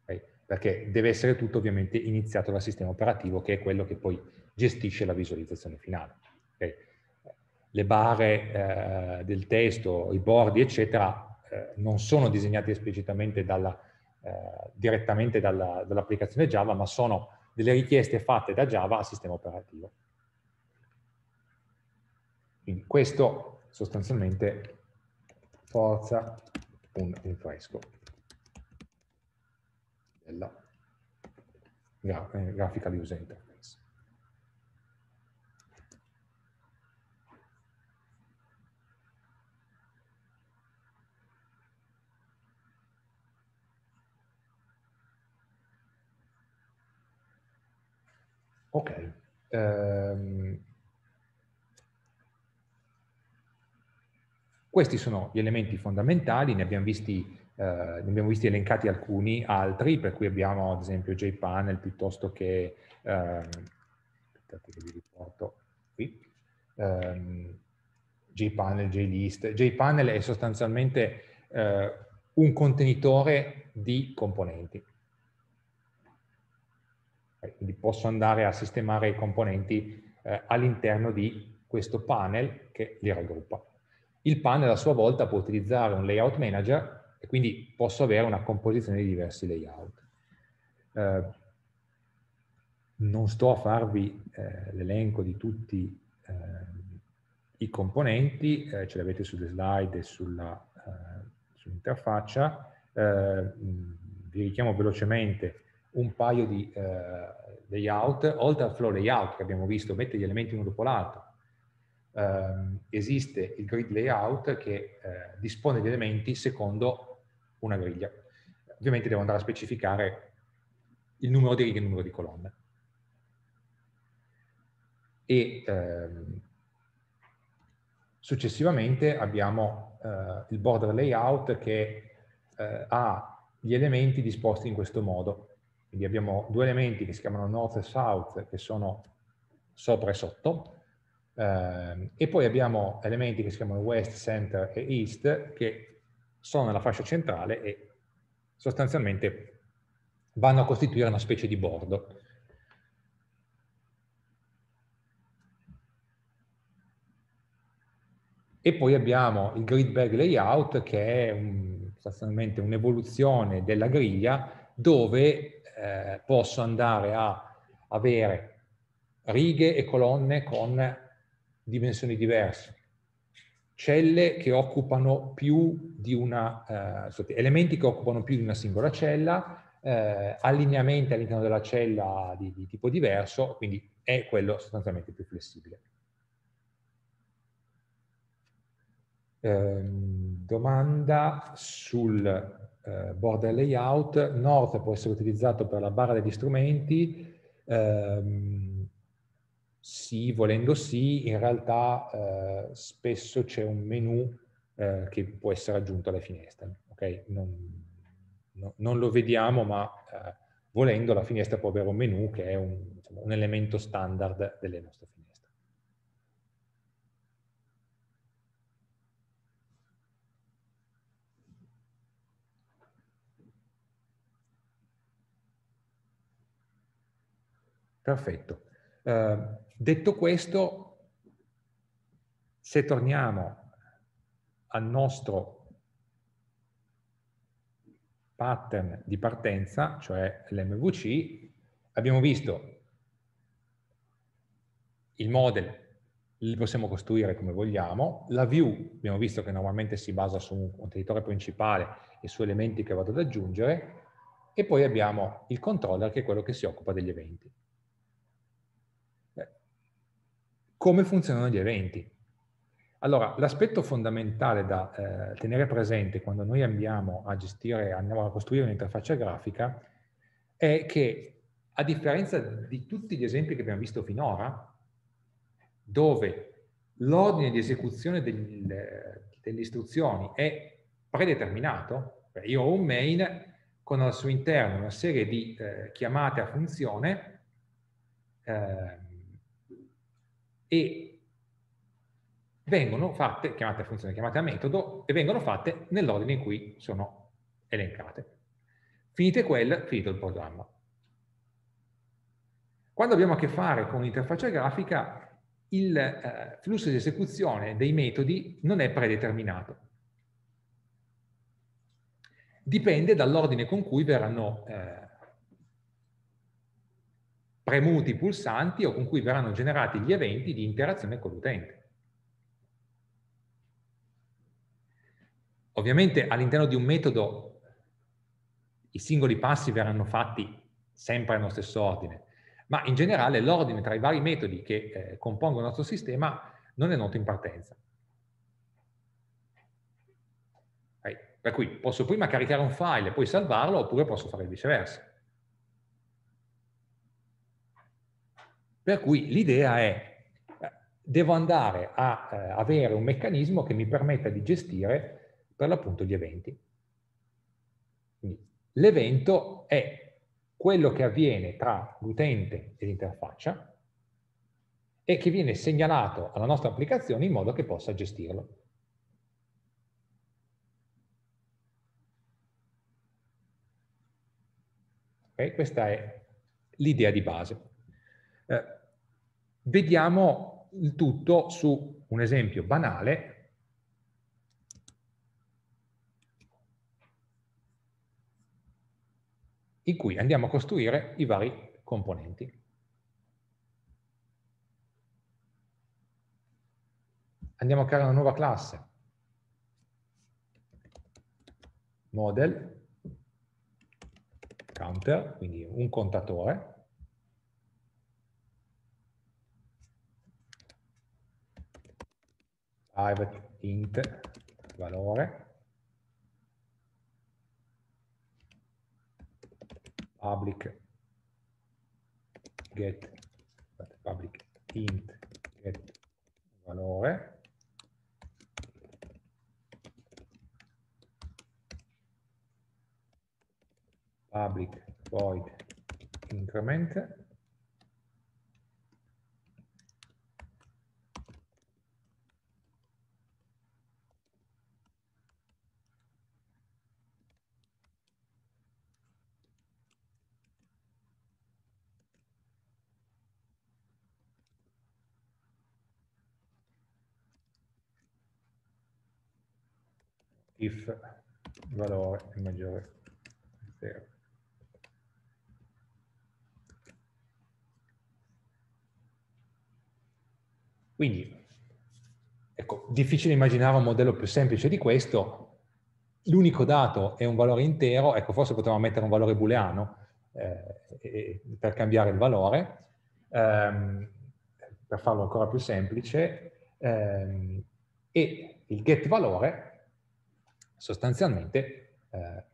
Okay? Perché deve essere tutto ovviamente iniziato dal sistema operativo, che è quello che poi gestisce la visualizzazione finale. Okay? Le barre eh, del testo, i bordi, eccetera, eh, non sono disegnati esplicitamente dalla, eh, direttamente dall'applicazione dall Java, ma sono delle richieste fatte da Java al sistema operativo. Quindi questo sostanzialmente forza un rinfresco della eh, graphical user interface. Ok. Um, questi sono gli elementi fondamentali, ne abbiamo visti eh, ne abbiamo visti elencati alcuni altri, per cui abbiamo ad esempio JPanel piuttosto che, ehm, aspettate che vi riporto qui, ehm, JPanel, JList. JPanel è sostanzialmente eh, un contenitore di componenti. Quindi posso andare a sistemare i componenti eh, all'interno di questo panel che li raggruppa. Il panel a sua volta può utilizzare un layout manager e quindi posso avere una composizione di diversi layout. Eh, non sto a farvi eh, l'elenco di tutti eh, i componenti, eh, ce li avete sulle slide e eh, sull'interfaccia. Eh, vi richiamo velocemente un paio di layout, oltre al flow layout che abbiamo visto, mette gli elementi uno dopo l'altro, ehm, esiste il grid layout che dispone gli elementi secondo una griglia. Ovviamente devo andare a specificare il numero di righe e il numero di colonne. E ehm, successivamente abbiamo eh, il border layout che eh, ha gli elementi disposti in questo modo. Quindi abbiamo due elementi che si chiamano north e south che sono sopra e sotto, eh, e poi abbiamo elementi che si chiamano west, center e east che sono nella fascia centrale e sostanzialmente vanno a costituire una specie di bordo. E poi abbiamo il grid bag layout che è un, sostanzialmente un'evoluzione della griglia dove eh, posso andare a avere righe e colonne con dimensioni diverse celle che occupano più di una, eh, elementi che occupano più di una singola cella, eh, allineamenti all'interno della cella di, di, tipo diverso, quindi è quello sostanzialmente più flessibile. Eh, domanda sul eh, border layout. North può essere utilizzato per la barra degli strumenti, ehm, sì, volendo sì, in realtà eh, spesso c'è un menu eh, che può essere aggiunto alle finestre. Okay? Non, no, non, lo vediamo, ma eh, volendo la finestra può avere un menu che è un, diciamo, un elemento standard delle nostre finestre. Perfetto. Uh, detto questo, se torniamo al nostro pattern di partenza, cioè l'MVC, abbiamo visto il model li possiamo costruire come vogliamo, la view abbiamo visto che normalmente si basa su un contenitore principale e su elementi che vado ad aggiungere, e poi abbiamo il controller che è quello che si occupa degli eventi. Come funzionano gli eventi. Allora, l'aspetto fondamentale da eh, tenere presente quando noi andiamo a gestire, andiamo a costruire un'interfaccia grafica, è che a differenza di tutti gli esempi che abbiamo visto finora, dove l'ordine di esecuzione degli, delle istruzioni è predeterminato, io ho un main con al suo interno una serie di eh, chiamate a funzione, eh, e vengono fatte, chiamate a funzione, chiamate a metodo, e vengono fatte nell'ordine in cui sono elencate. Finite quelle, finito il programma. Quando abbiamo a che fare con un'interfaccia grafica, il eh, flusso di esecuzione dei metodi non è predeterminato. Dipende dall'ordine con cui verranno eh, premuti i pulsanti o con cui verranno generati gli eventi di interazione con l'utente. Ovviamente all'interno di un metodo i singoli passi verranno fatti sempre nello stesso ordine, ma in generale l'ordine tra i vari metodi che eh, compongono il nostro sistema non è noto in partenza. Per cui posso prima caricare un file e poi salvarlo, oppure posso fare il viceversa. Per cui l'idea è, eh, devo andare a eh, avere un meccanismo che mi permetta di gestire per l'appunto gli eventi. L'evento è quello che avviene tra l'utente e l'interfaccia e che viene segnalato alla nostra applicazione in modo che possa gestirlo. Okay? Questa è l'idea di base. Eh, vediamo il tutto su un esempio banale in cui andiamo a costruire i vari componenti. Andiamo a creare una nuova classe. Model, counter, quindi un contatore. Private int valore. public get public int get valore public void increment if il valore è maggiore di 0. Quindi, ecco, difficile immaginare un modello più semplice di questo. L'unico dato è un valore intero, ecco, forse potevamo mettere un valore booleano eh, per cambiare il valore, ehm, per farlo ancora più semplice, ehm, e il get valore sostanzialmente eh,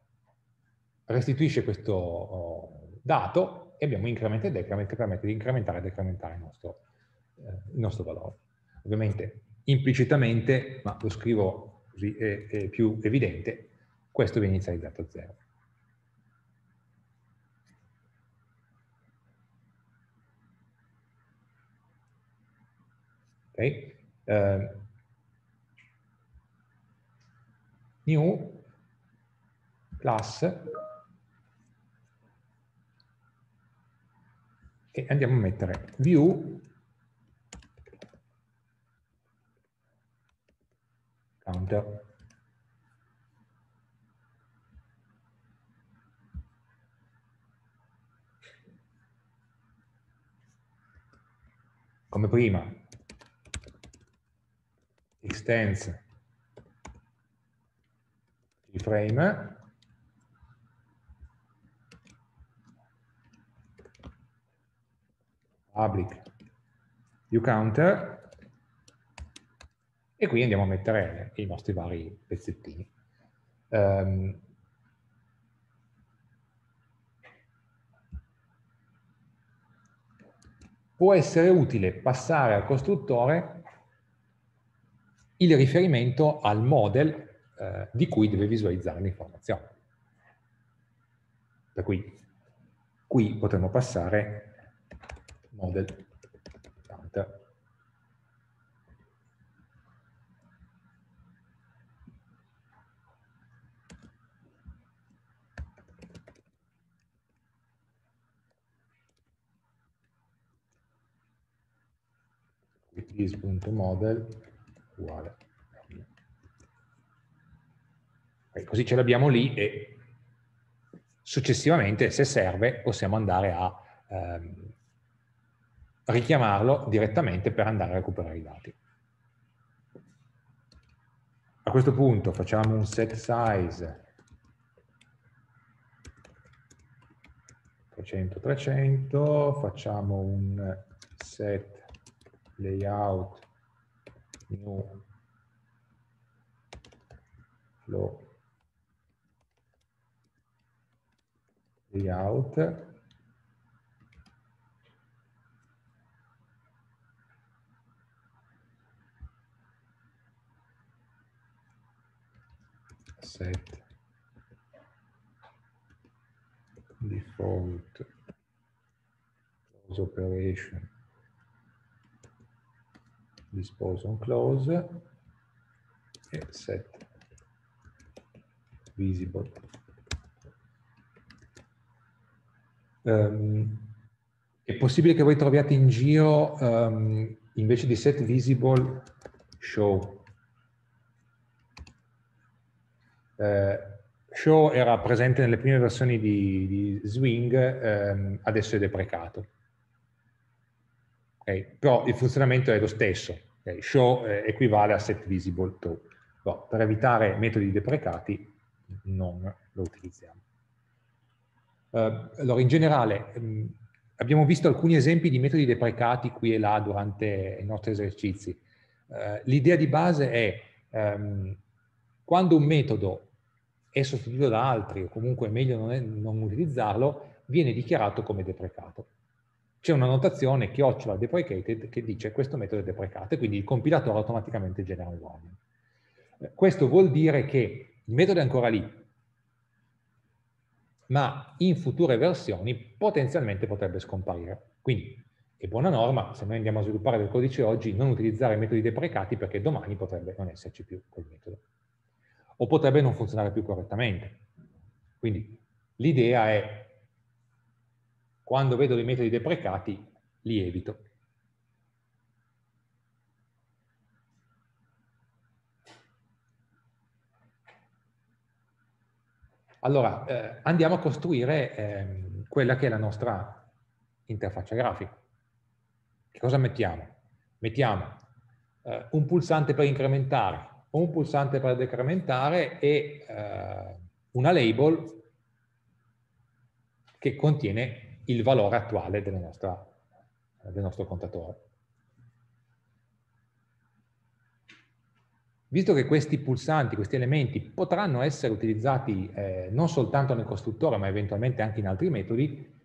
restituisce questo oh, dato e abbiamo incremento e decrement che permette di incrementare e decrementare il nostro, eh, il nostro valore. Ovviamente implicitamente, ma lo scrivo così è, è più evidente, questo viene inizializzato a zero. Ok? Uh, new class. E andiamo a mettere view. Counter come prima. Extends frame public viewCounter e qui andiamo a mettere i nostri vari pezzettini. Um, può essere utile passare al costruttore il riferimento al model eh, di cui deve visualizzare l'informazione. Per cui qui potremmo passare model counter. is.model uguale così ce l'abbiamo lì e successivamente, se serve, possiamo andare a ehm, richiamarlo direttamente per andare a recuperare i dati. A questo punto facciamo un set size 300, 300, facciamo un set layout new flow layout. Set. Default. Close operation. Dispose on close. E set. Visible. Um, è possibile che voi troviate in giro um, invece di set visible show. Uh, show era presente nelle prime versioni di, di Swing, um, adesso è deprecato. Okay? Però il funzionamento è lo stesso. Okay? Show eh, equivale a set visible to. Però per evitare metodi deprecati non lo utilizziamo. Uh, allora, in generale, mh, abbiamo visto alcuni esempi di metodi deprecati qui e là durante i nostri esercizi. Uh, L'idea di base è um, quando un metodo è sostituito da altri o comunque è meglio non, è, non utilizzarlo, viene dichiarato come deprecato. C'è una notazione chiocciola deprecated che dice questo metodo è deprecato e quindi il compilatore automaticamente genera un warning. Eh, questo vuol dire che il metodo è ancora lì, ma in future versioni potenzialmente potrebbe scomparire. Quindi è buona norma, se noi andiamo a sviluppare del codice oggi, non utilizzare metodi deprecati perché domani potrebbe non esserci più quel metodo. O potrebbe non funzionare più correttamente. Quindi l'idea è, quando vedo dei metodi deprecati, li evito. Allora, eh, andiamo a costruire eh, quella che è la nostra interfaccia grafica. Che cosa mettiamo? Mettiamo eh, un pulsante per incrementare, un pulsante per decrementare e eh, una label che contiene il valore attuale nostra, del nostro contatore. Visto che questi pulsanti, questi elementi potranno essere utilizzati eh, non soltanto nel costruttore ma eventualmente anche in altri metodi,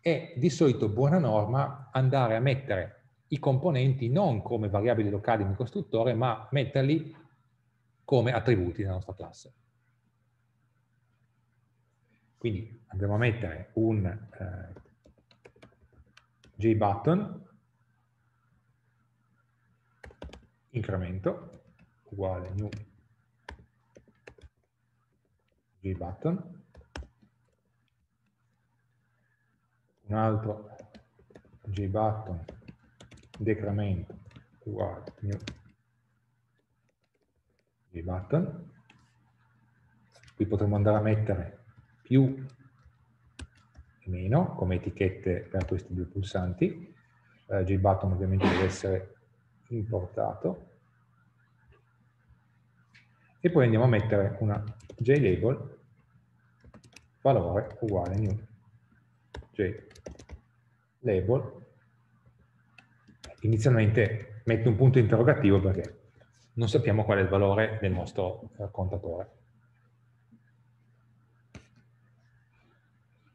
è di solito buona norma andare a mettere i componenti non come variabili locali nel costruttore ma metterli come attributi della nostra classe. Quindi andremo a mettere un eh, JButton incremento uguale new gbutton, un altro gbutton decremento uguale new gbutton, qui potremmo andare a mettere più e meno come etichette per questi due pulsanti, eh, gbutton ovviamente deve essere importato, e poi andiamo a mettere una JLabel valore uguale new JLabel. Inizialmente metto un punto interrogativo perché non sappiamo qual è il valore del nostro eh, contatore.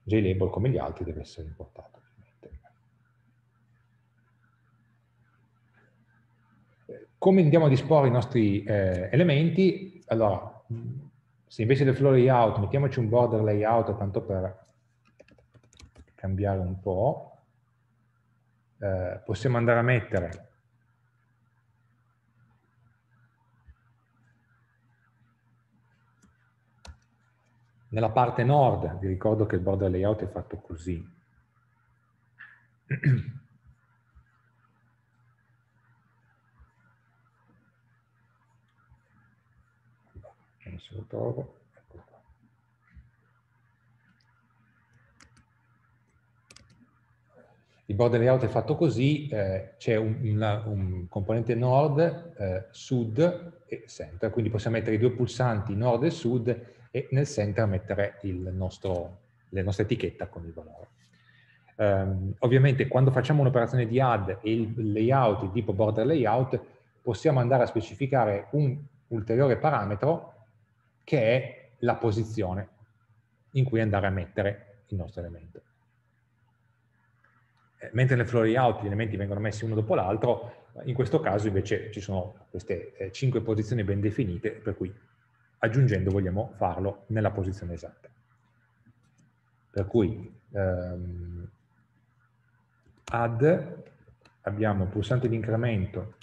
JLabel come gli altri deve essere importato Come andiamo a disporre i nostri eh, elementi? allora, se invece del flow layout mettiamoci un border layout, tanto per cambiare un po', eh, possiamo andare a mettere nella parte nord, vi ricordo che il border layout è fatto così. se lo trovo. Ecco Il border layout è fatto così, eh, c'è un, un, componente nord, eh, sud e center, quindi possiamo mettere i due pulsanti nord e sud e nel center mettere nostro la nostra etichetta con il valore. Um, ovviamente quando facciamo un'operazione di add e il layout di tipo border layout, possiamo andare a specificare un ulteriore parametro che è la posizione in cui andare a mettere il nostro elemento. Eh, mentre nel flow layout gli elementi vengono messi uno dopo l'altro, in questo caso invece ci sono queste eh, cinque posizioni ben definite, per cui aggiungendo vogliamo farlo nella posizione esatta. Per cui ehm, add, abbiamo il pulsante di incremento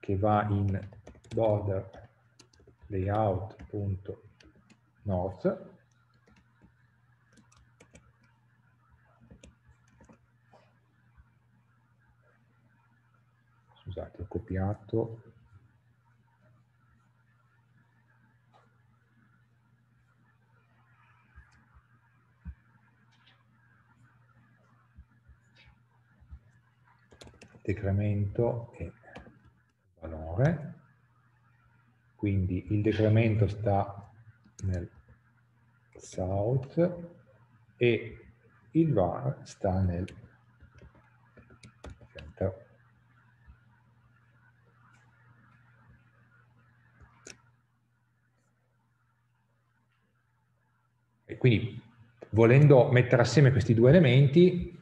che va in border layout.north scusate ho copiato. Decremento e valore, quindi il decremento sta nel south e il var sta nel center. E quindi volendo mettere assieme questi due elementi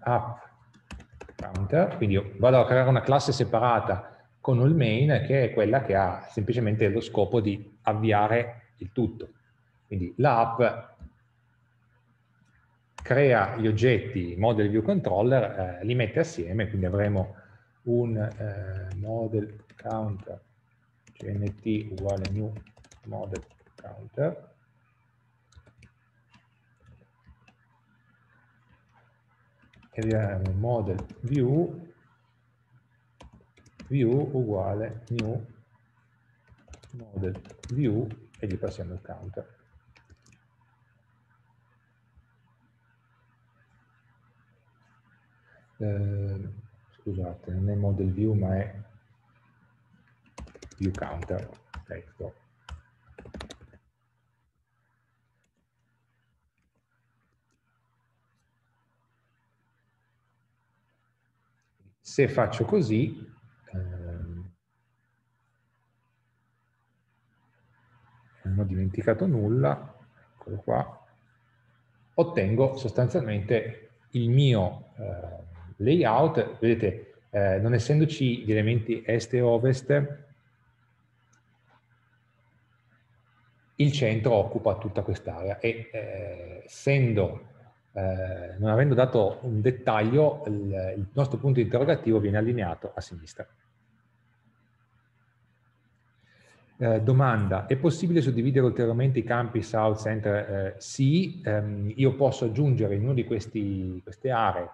app counter, quindi vado a creare una classe separata con il main che è quella che ha semplicemente lo scopo di avviare il tutto. Quindi l'app crea gli oggetti model view controller, eh, li mette assieme, quindi avremo un eh, model counter gnt uguale new model counter abbiamo model view view uguale new model view e gli passiamo il counter. Eh, scusate, non è model view ma è view counter. Ecco. Se faccio così, ehm, non ho dimenticato nulla, eccolo qua, ottengo sostanzialmente il mio eh, layout, vedete, eh, non essendoci gli elementi est e ovest, il centro occupa tutta quest'area e eh, essendo eh, non avendo dato un dettaglio, il, il nostro punto interrogativo viene allineato a sinistra. Eh, domanda, è possibile suddividere ulteriormente i campi South, Center? Eh, sì, ehm, io posso aggiungere in una di questi, queste aree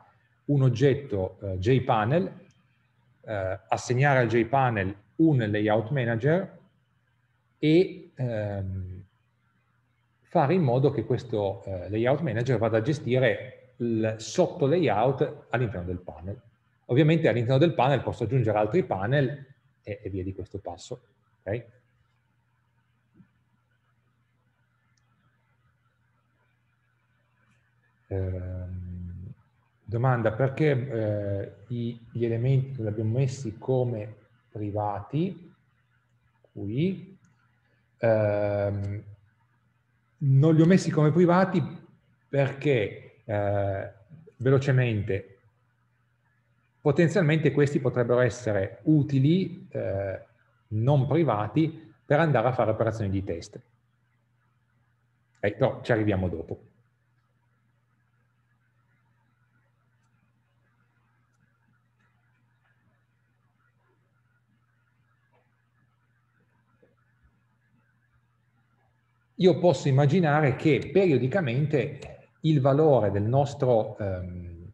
un oggetto eh, JPanel, eh, assegnare al JPanel un layout manager e ehm, fare in modo che questo eh, layout manager vada a gestire il sotto layout all'interno del panel. Ovviamente all'interno del panel posso aggiungere altri panel e, e via di questo passo. Okay? Ehm, domanda, perché eh, gli elementi li abbiamo messi come privati qui? Ehm, non li ho messi come privati perché, eh, velocemente, potenzialmente questi potrebbero essere utili, eh, non privati, per andare a fare operazioni di test. Eh, però ci arriviamo dopo. Io posso immaginare che periodicamente il valore del nostro ehm,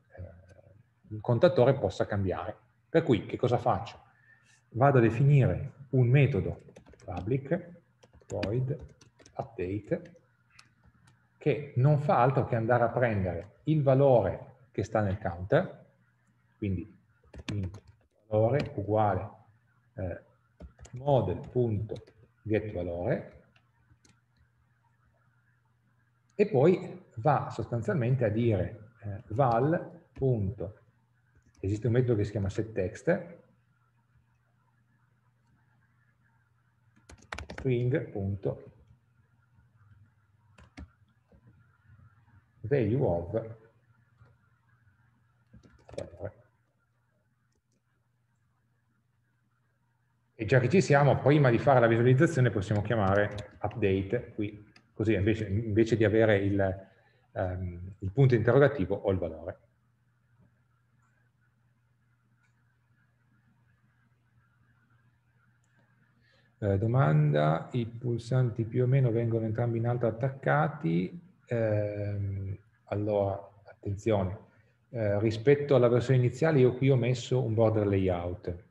eh, contatore possa cambiare. Per cui che cosa faccio? Vado a definire un metodo public void update che non fa altro che andare a prendere il valore che sta nel counter, quindi int valore uguale eh, model.getValore e poi va sostanzialmente a dire eh, val. esiste un metodo che si chiama setText, string.value of valore. E già che ci siamo, prima di fare la visualizzazione possiamo chiamare update qui, così invece, invece di avere il, um, il punto interrogativo ho il valore. Eh, domanda, i pulsanti più o meno vengono entrambi in alto attaccati? Eh, allora, attenzione, eh, rispetto alla versione iniziale io qui ho messo un border layout.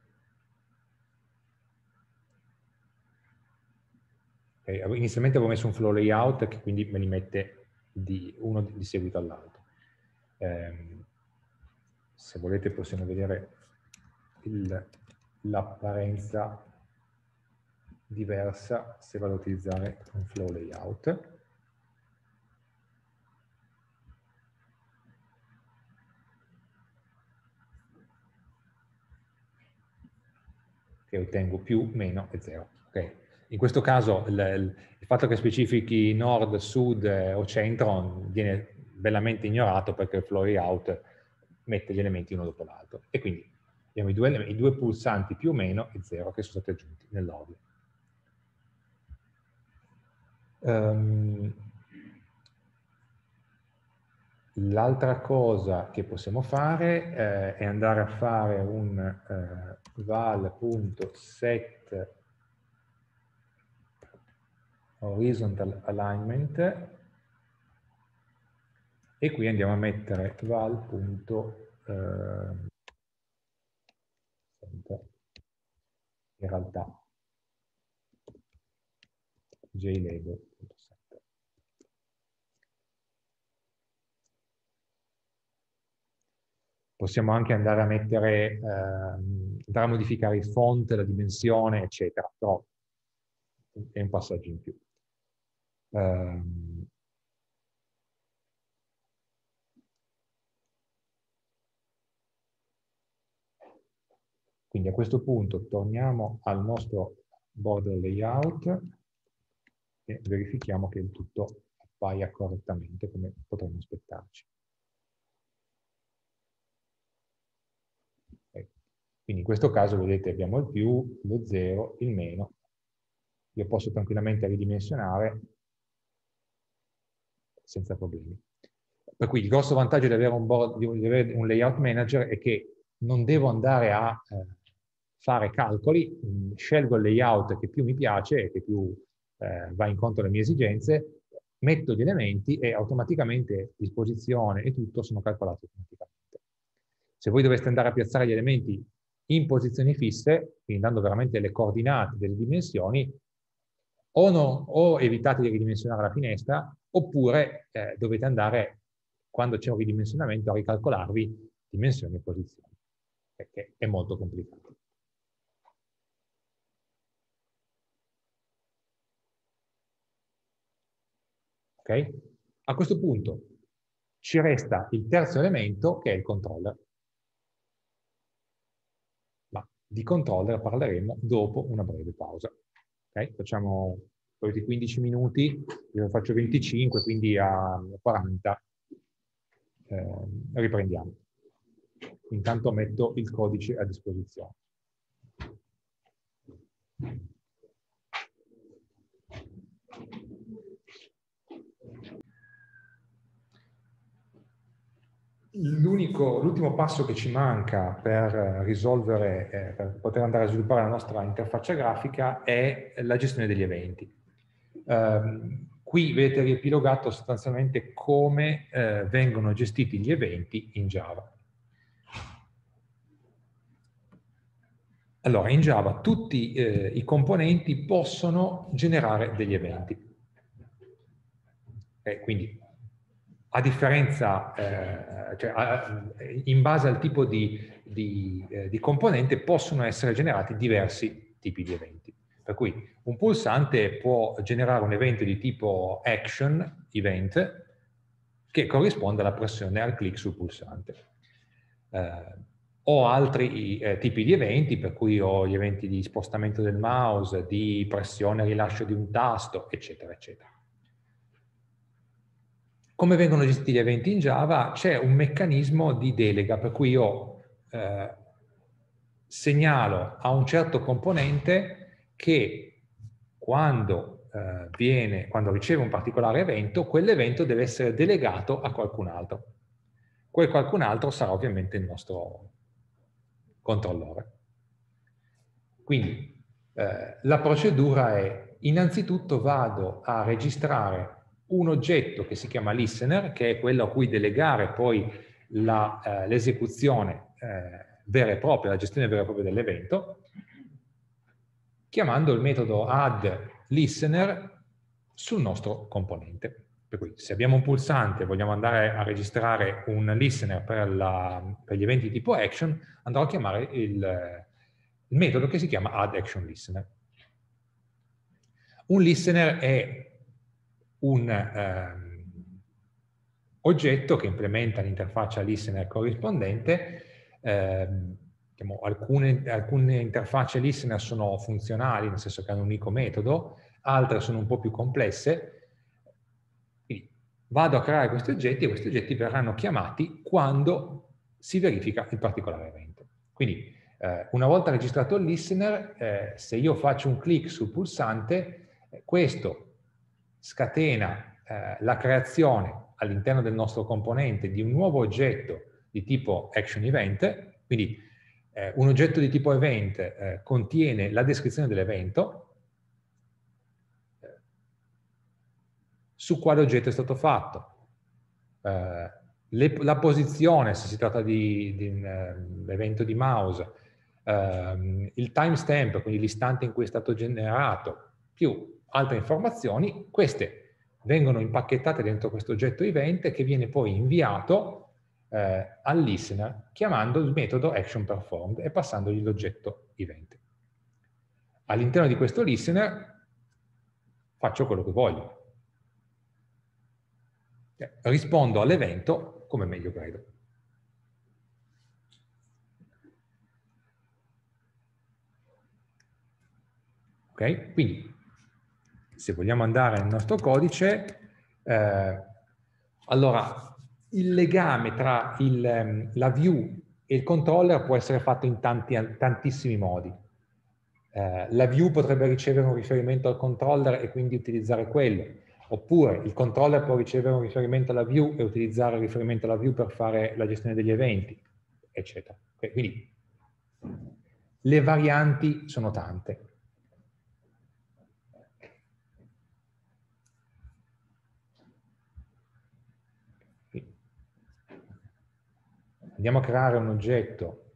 Inizialmente avevo messo un flow layout che quindi me li mette di uno di seguito all'altro. Eh, se volete possiamo vedere l'apparenza diversa se vado a utilizzare un flow layout. che ottengo più, meno e 0. Okay. In questo caso il, il, fatto che specifichi nord, sud o centro viene bellamente ignorato perché il flow layout mette gli elementi uno dopo l'altro. E quindi abbiamo i due, i due pulsanti più o meno e 0 che sono stati aggiunti nell'ordine. Um, L'altra cosa che possiamo fare eh, è andare a fare un eh, val.set horizontal alignment e qui andiamo a mettere val. Eh, in realtà JLabel possiamo anche andare a mettere, eh, andare a modificare il font, la dimensione, eccetera, però è un passaggio in più. Um, quindi a questo punto torniamo al nostro border layout e verifichiamo che il tutto appaia correttamente come potremmo aspettarci. Quindi in questo caso, vedete, abbiamo il più, lo 0, il meno. Io posso tranquillamente ridimensionare senza problemi. Per cui il grosso vantaggio di avere un, board, di avere un layout manager è che non devo andare a eh, fare calcoli, mh, scelgo il layout che più mi piace e che più eh, va incontro alle mie esigenze, metto gli elementi e automaticamente disposizione e tutto sono calcolati automaticamente. Se voi doveste andare a piazzare gli elementi in posizioni fisse, quindi dando veramente le coordinate delle dimensioni, o, no, o evitate di ridimensionare la finestra, oppure eh, dovete andare, quando c'è un ridimensionamento, a ricalcolarvi dimensioni e posizioni, perché è molto complicato. Ok? A questo punto ci resta il terzo elemento, che è il controller. Di controller parleremo dopo una breve pausa. Okay? Facciamo soliti 15 minuti, io faccio 25, quindi a 40 eh, riprendiamo. Intanto metto il codice a disposizione. L'ultimo passo che ci manca per risolvere, eh, per poter andare a sviluppare la nostra interfaccia grafica è la gestione degli eventi. Um, qui vedete riepilogato sostanzialmente come eh, vengono gestiti gli eventi in Java. Allora, in Java tutti eh, i componenti possono generare degli eventi. Okay, quindi a differenza, eh, cioè, a, in base al tipo di, di, eh, di, componente possono essere generati diversi tipi di eventi. Per cui un pulsante può generare un evento di tipo action, event, che corrisponde alla pressione al clic sul pulsante. Eh, ho altri eh, tipi di eventi, per cui ho gli eventi di spostamento del mouse, di pressione e rilascio di un tasto, eccetera, eccetera. Come vengono gestiti gli eventi in Java? C'è un meccanismo di delega, per cui io eh, segnalo a un certo componente che quando, eh, viene, quando riceve un particolare evento, quell'evento deve essere delegato a qualcun altro. Quel qualcun altro sarà ovviamente il nostro controllore. Quindi eh, la procedura è innanzitutto vado a registrare un oggetto che si chiama listener, che è quello a cui delegare poi eh, l'esecuzione eh, vera e propria, la gestione vera e propria dell'evento, chiamando il metodo add listener sul nostro componente. Per cui se abbiamo un pulsante e vogliamo andare a registrare un listener per, la, per gli eventi tipo action, andrò a chiamare il, il metodo che si chiama addActionListener. Un listener è un eh, oggetto che implementa l'interfaccia listener corrispondente. Eh, diciamo, alcune, alcune interfacce listener sono funzionali, nel senso che hanno un unico metodo, altre sono un po' più complesse, vado a creare questi oggetti e questi oggetti verranno chiamati quando si verifica il particolare evento. Quindi eh, una volta registrato il listener, eh, se io faccio un clic sul pulsante, eh, questo scatena eh, la creazione all'interno del nostro componente di un nuovo oggetto di tipo action event, quindi eh, un oggetto di tipo event eh, contiene la descrizione dell'evento, su quale oggetto è stato fatto, eh, le, la posizione, se si tratta di, di un uh, evento di mouse, uh, il timestamp, quindi l'istante in cui è stato generato, più altre informazioni, queste vengono impacchettate dentro questo oggetto event che viene poi inviato eh, al listener chiamando il metodo actionPerformed e passandogli l'oggetto event. All'interno di questo listener faccio quello che voglio. Rispondo all'evento come meglio credo. Ok? Quindi, se vogliamo andare nel nostro codice, eh, allora, il legame tra il, ehm, la view e il controller può essere fatto in tanti, tantissimi modi. Eh, la view potrebbe ricevere un riferimento al controller e quindi utilizzare quello Oppure il controller può ricevere un riferimento alla view e utilizzare il riferimento alla view per fare la gestione degli eventi, eccetera. Quindi le varianti sono tante. Andiamo a creare un oggetto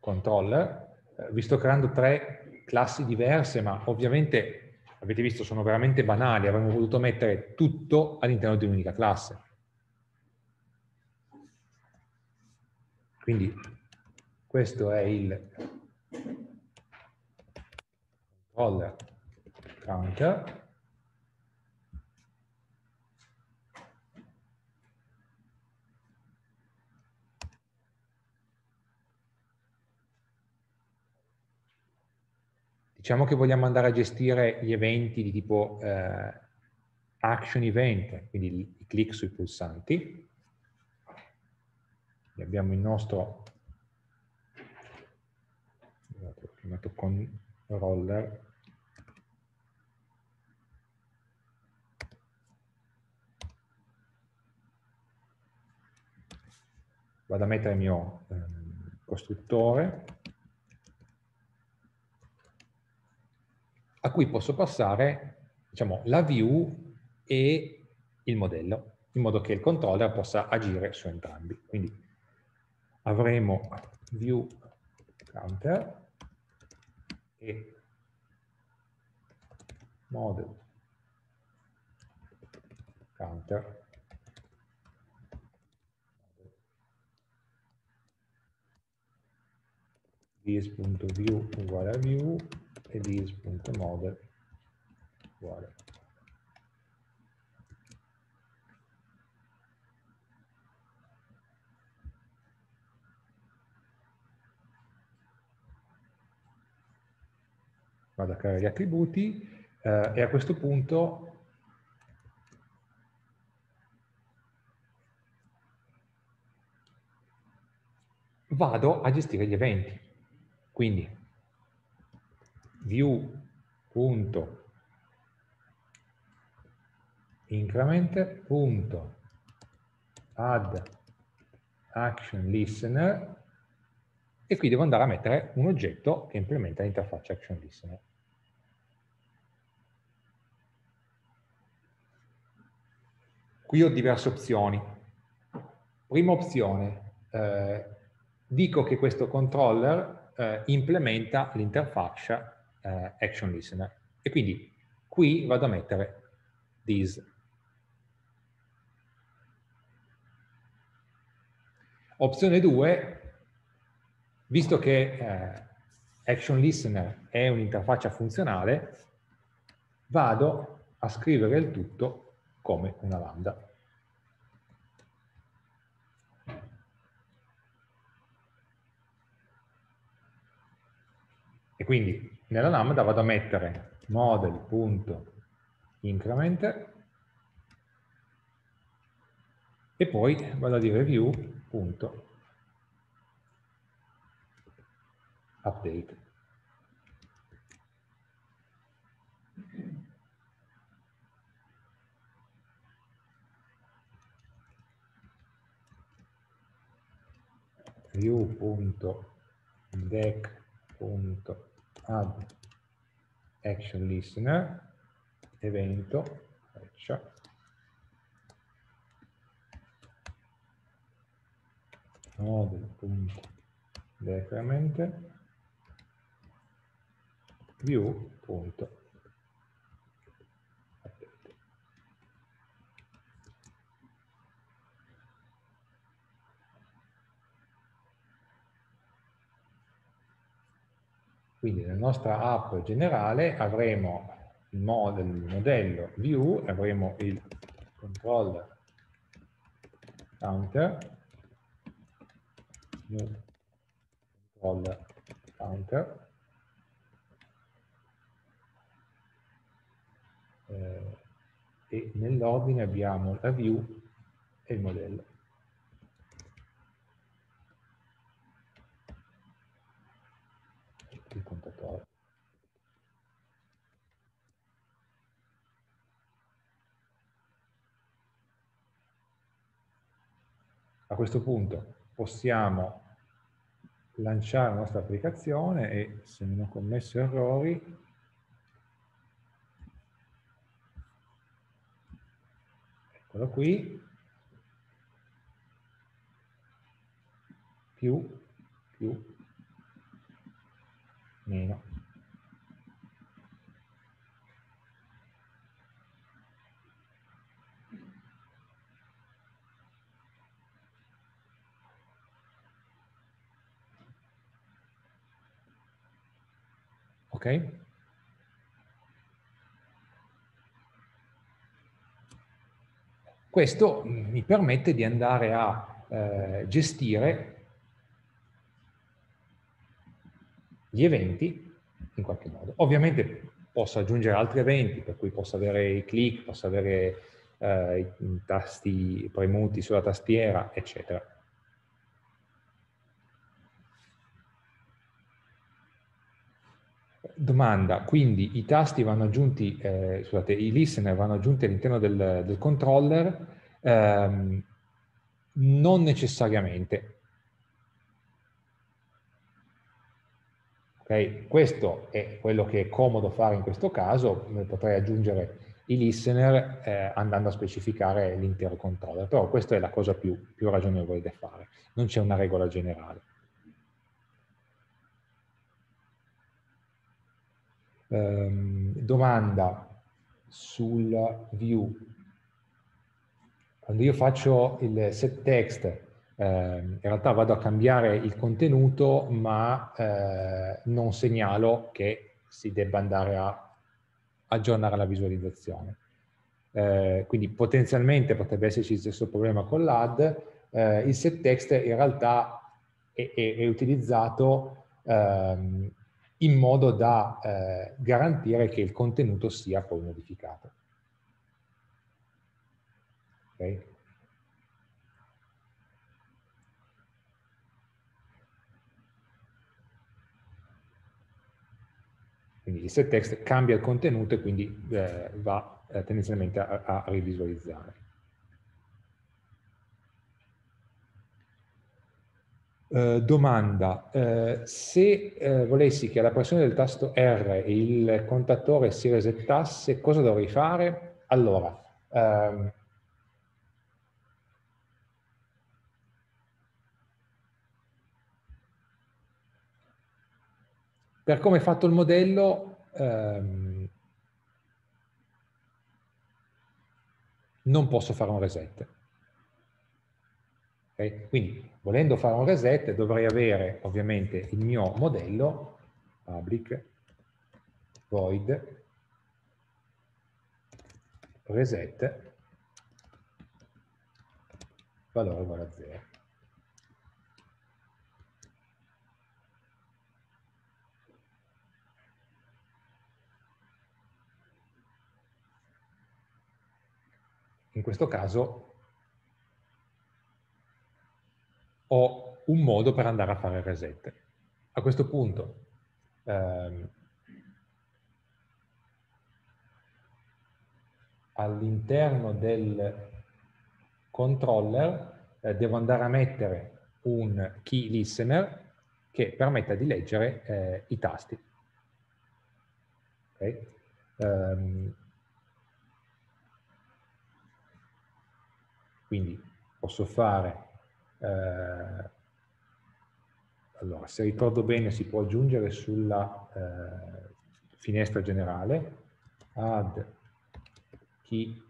controller, eh, vi sto creando tre classi diverse, ma ovviamente avete visto sono veramente banali, avremmo voluto mettere tutto all'interno di un'unica classe. Quindi questo è il controller. Counter Diciamo che vogliamo andare a gestire gli eventi di tipo eh, action event, quindi i clic sui pulsanti. E abbiamo il nostro chiamato controller vado a mettere il mio eh, costruttore a cui posso passare diciamo, la view e il modello, in modo che il controller possa agire su entrambi. Quindi avremo view counter e model counter this.view uguale a view ed is.model uguale vado a creare gli attributi eh, e a questo punto vado a gestire gli eventi. Quindi view.increment.add action listener e qui devo andare a mettere un oggetto che implementa l'interfaccia action listener. Qui ho diverse opzioni. Prima opzione, eh, dico che questo controller eh, implementa l'interfaccia eh, action listener e quindi qui vado a mettere this. Opzione 2, visto che eh, action listener è un'interfaccia funzionale, vado a scrivere il tutto come una lambda. E quindi nella lambda vado a mettere model.increment e poi vado a dire view.update. view.deck.add action listener evento freccia model.decrement view.add Quindi nella nostra app generale avremo il, model, il modello view, avremo il controller counter, new controller counter, eh, e nell'ordine abbiamo la view e il modello. il contatore. A questo punto possiamo lanciare la nostra applicazione e se non ho commesso errori eccolo qui più più meno. Ok? Questo mi permette di andare a eh, gestire gli eventi in qualche modo. Ovviamente posso aggiungere altri eventi, per cui posso avere i click, posso avere eh, i tasti premuti sulla tastiera, eccetera. Domanda, quindi i tasti vanno aggiunti, eh, scusate, i listener vanno aggiunti all'interno del, del, controller? Ehm, non necessariamente. Okay? Questo è quello che è comodo fare in questo caso, potrei aggiungere i listener eh, andando a specificare l'intero controller, però questa è la cosa più, più ragionevole da fare, non c'è una regola generale. Um, domanda sul view. Quando io faccio il set text eh, in realtà vado a cambiare il contenuto ma eh, non segnalo che si debba andare a aggiornare la visualizzazione. Eh, quindi potenzialmente potrebbe esserci il stesso problema con l'AD, eh, il set text in realtà è, è, è utilizzato ehm, in modo da eh, garantire che il contenuto sia poi modificato. Okay? Quindi il set text cambia il contenuto e quindi eh, va eh, tendenzialmente a, a rivisualizzare. Uh, domanda, uh, se uh, volessi che alla pressione del tasto R il contatore si resettasse, cosa dovrei fare? Allora, um, per come è fatto il modello, um, non posso fare un reset. Okay? Quindi volendo fare un reset dovrei avere ovviamente il mio modello public void reset valore uguale a 0. In questo caso ho un modo per andare a fare reset. A questo punto ehm, all'interno del controller eh, devo andare a mettere un key listener che permetta di leggere eh, i tasti. Okay? Um, quindi posso fare eh, allora, se ricordo bene si può aggiungere sulla eh, finestra generale add key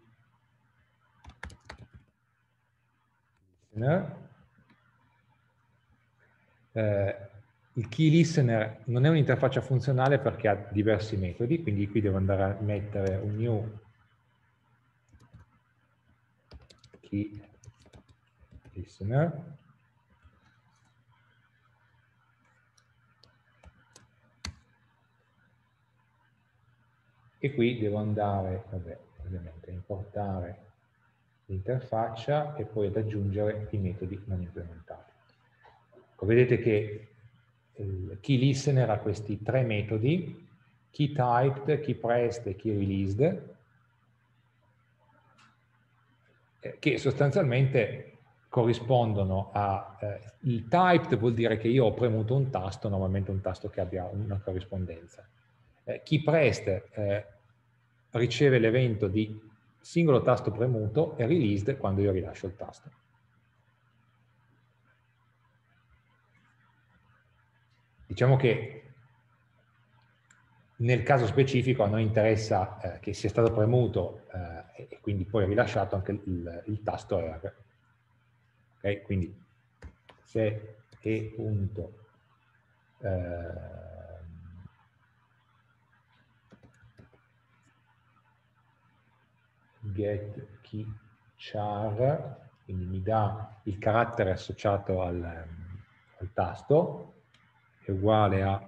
listener. Eh, il key listener non è un'interfaccia funzionale perché ha diversi metodi, quindi qui devo andare a mettere un new key listener. E qui devo andare, vabbè, ovviamente, a importare l'interfaccia e poi ad aggiungere i metodi non implementati. Ecco, vedete che il key listener ha questi tre metodi, key typed, key pressed e key released, eh, che sostanzialmente corrispondono a eh, typed vuol dire che io ho premuto un tasto, normalmente un tasto che abbia una corrispondenza. Eh, chi prest eh, riceve l'evento di singolo tasto premuto e released quando io rilascio il tasto. Diciamo che nel caso specifico a noi interessa eh, che sia stato premuto eh, e quindi poi rilasciato anche il, il tasto R. Ok, quindi se e punto. Eh, get key char, quindi mi dà il carattere associato al, al tasto, è uguale a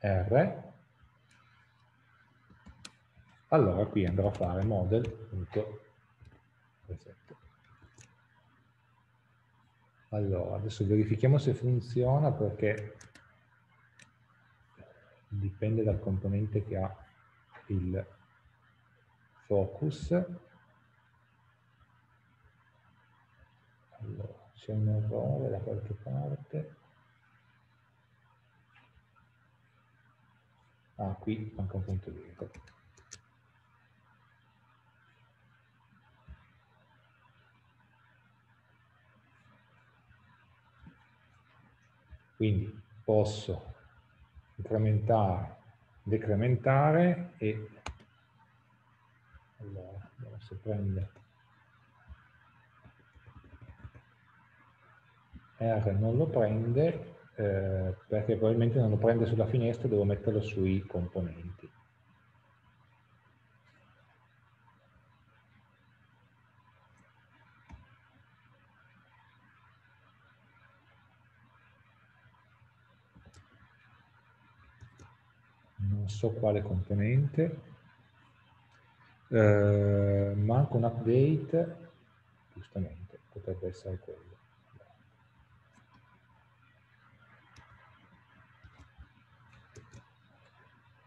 R, allora qui andrò a fare model.reset. Allora, adesso verifichiamo se funziona perché dipende dal componente che ha il focus. Allora, c'è un errore da qualche parte. Ah, qui manca un punto virgola. Quindi posso incrementare, decrementare e allora, se prende R non lo prende, eh, perché probabilmente non lo prende sulla finestra, devo metterlo sui componenti. Non so quale componente, eh, manca un update, giustamente, potrebbe essere quello.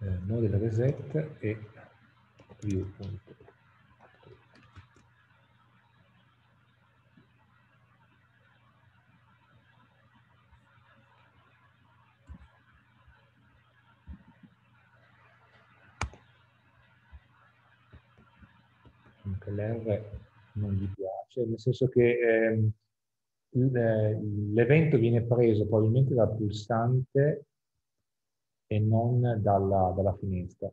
Eh, model reset e view.update. anche l'R non gli piace, nel senso che ehm, eh, l'evento viene preso probabilmente dal pulsante e non dalla, dalla finestra.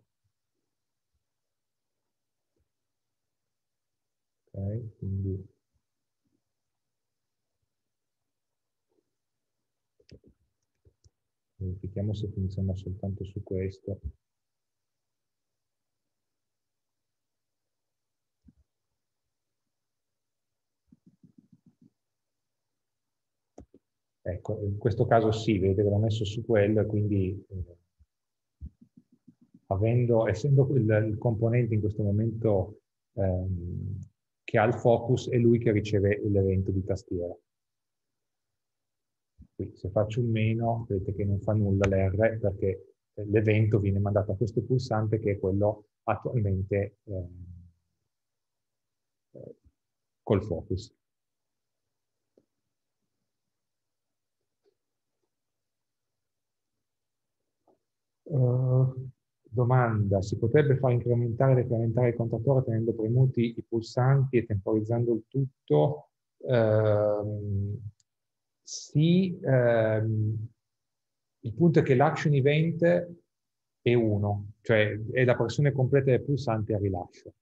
Ok, quindi verifichiamo se funziona soltanto su questo. Ecco, in questo caso sì, vedete che l'ho messo su quello e quindi eh, avendo, essendo il, il, componente in questo momento ehm, che ha il focus, è lui che riceve l'evento di tastiera. Qui se faccio un meno, vedete che non fa nulla l'R perché l'evento viene mandato a questo pulsante che è quello attualmente ehm, eh, col focus. Uh, domanda, si potrebbe far incrementare e decrementare il contatore tenendo premuti i pulsanti e temporizzando il tutto? Uh, sì, uh, il punto è che l'action event è uno, cioè è la pressione completa del pulsante a rilascio.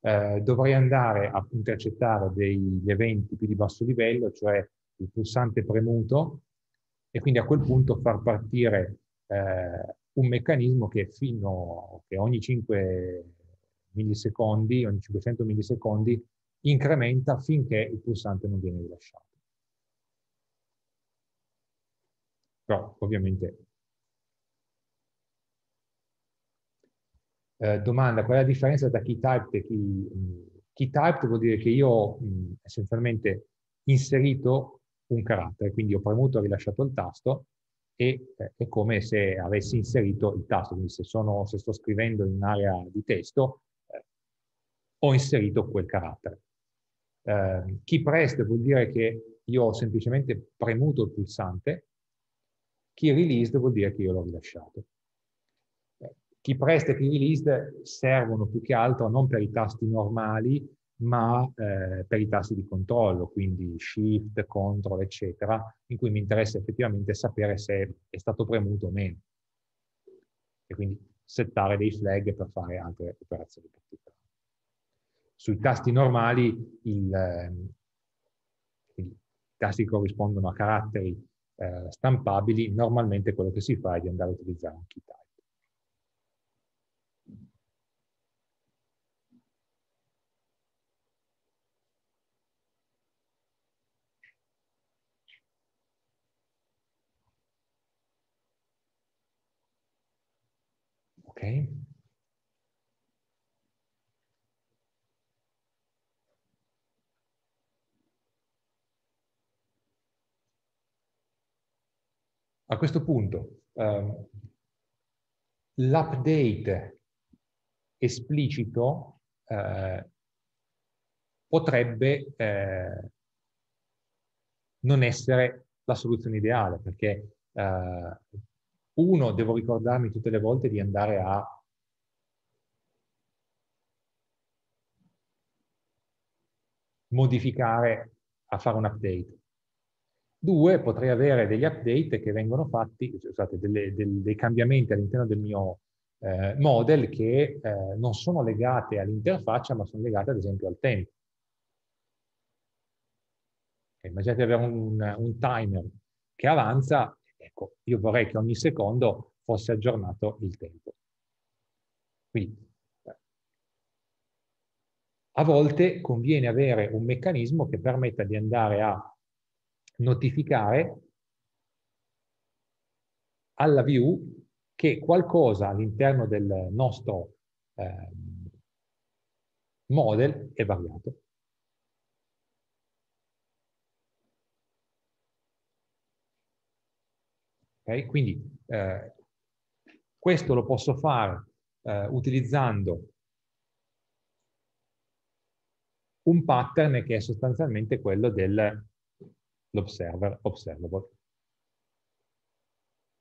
Eh, dovrei andare a intercettare degli eventi più di basso livello, cioè il pulsante premuto, e quindi a quel punto far partire eh, un meccanismo che fino che ogni 5 millisecondi, ogni 500 millisecondi, incrementa finché il pulsante non viene rilasciato. Però ovviamente... Eh, domanda, qual è la differenza tra key-typed e key... Key-typed vuol dire che io mh, essenzialmente inserito un carattere, quindi ho premuto e rilasciato il tasto e eh, è come se avessi inserito il tasto, quindi se, sono, se sto scrivendo in un'area di testo eh, ho inserito quel carattere. Eh, key pressed vuol dire che io ho semplicemente premuto il pulsante, key released vuol dire che io l'ho rilasciato. Eh, key pressed e key released servono più che altro non per i tasti normali, ma eh, per i tasti di controllo, quindi shift, control, eccetera, in cui mi interessa effettivamente sapere se è stato premuto o meno. E quindi settare dei flag per fare altre operazioni particolari. Sui tasti normali, il, eh, i tasti che corrispondono a caratteri eh, stampabili, normalmente quello che si fa è di andare a utilizzare un key type. A questo punto, um, l'update esplicito eh, potrebbe eh, non essere la soluzione ideale, perché eh, uno, devo ricordarmi tutte le volte di andare a modificare, a fare un update. Due, potrei avere degli update che vengono fatti, scusate, delle, del, dei cambiamenti all'interno del mio eh, model che eh, non sono legate all'interfaccia, ma sono legate ad esempio al tempo. Immaginate avere un, un timer che avanza ecco, io vorrei che ogni secondo fosse aggiornato il tempo. Quindi, a volte conviene avere un meccanismo che permetta di andare a notificare alla view che qualcosa all'interno del nostro eh, model è variato. Okay? Quindi eh, questo lo posso fare eh, utilizzando un pattern che è sostanzialmente quello dell'observer observable.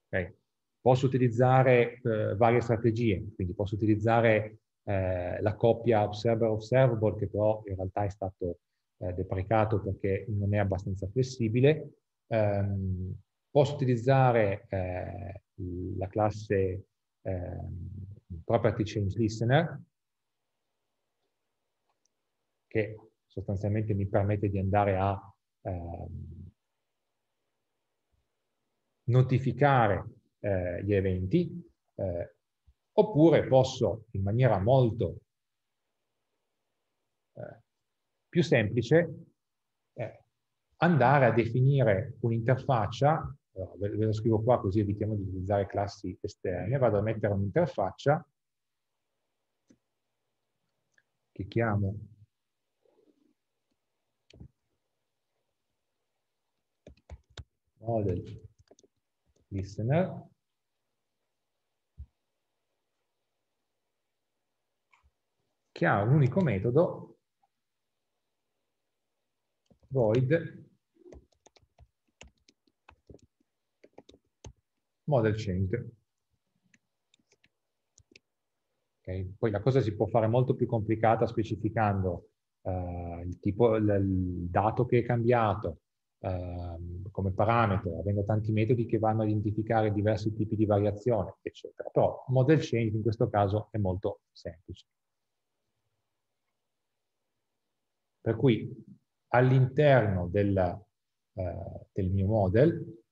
Okay? Posso utilizzare eh, varie strategie, quindi posso utilizzare eh, la coppia observer-observable che però in realtà è stato eh, deprecato perché non è abbastanza flessibile. Um, Posso utilizzare eh, la classe eh, Property Change Listener, che sostanzialmente mi permette di andare a eh, notificare eh, gli eventi, eh, oppure posso in maniera molto eh, più semplice andare a definire un'interfaccia ve, ve lo scrivo qua così evitiamo di utilizzare classi esterne, vado a mettere un'interfaccia. Che chiamo? Model listener. Che ha un unico metodo void model change. Okay. Poi la cosa si può fare molto più complicata specificando uh, il, tipo, il, il, dato che è cambiato uh, come parametro, avendo tanti metodi che vanno a identificare diversi tipi di variazione, eccetera. Però model change in questo caso è molto semplice. Per cui all'interno del, uh, del mio model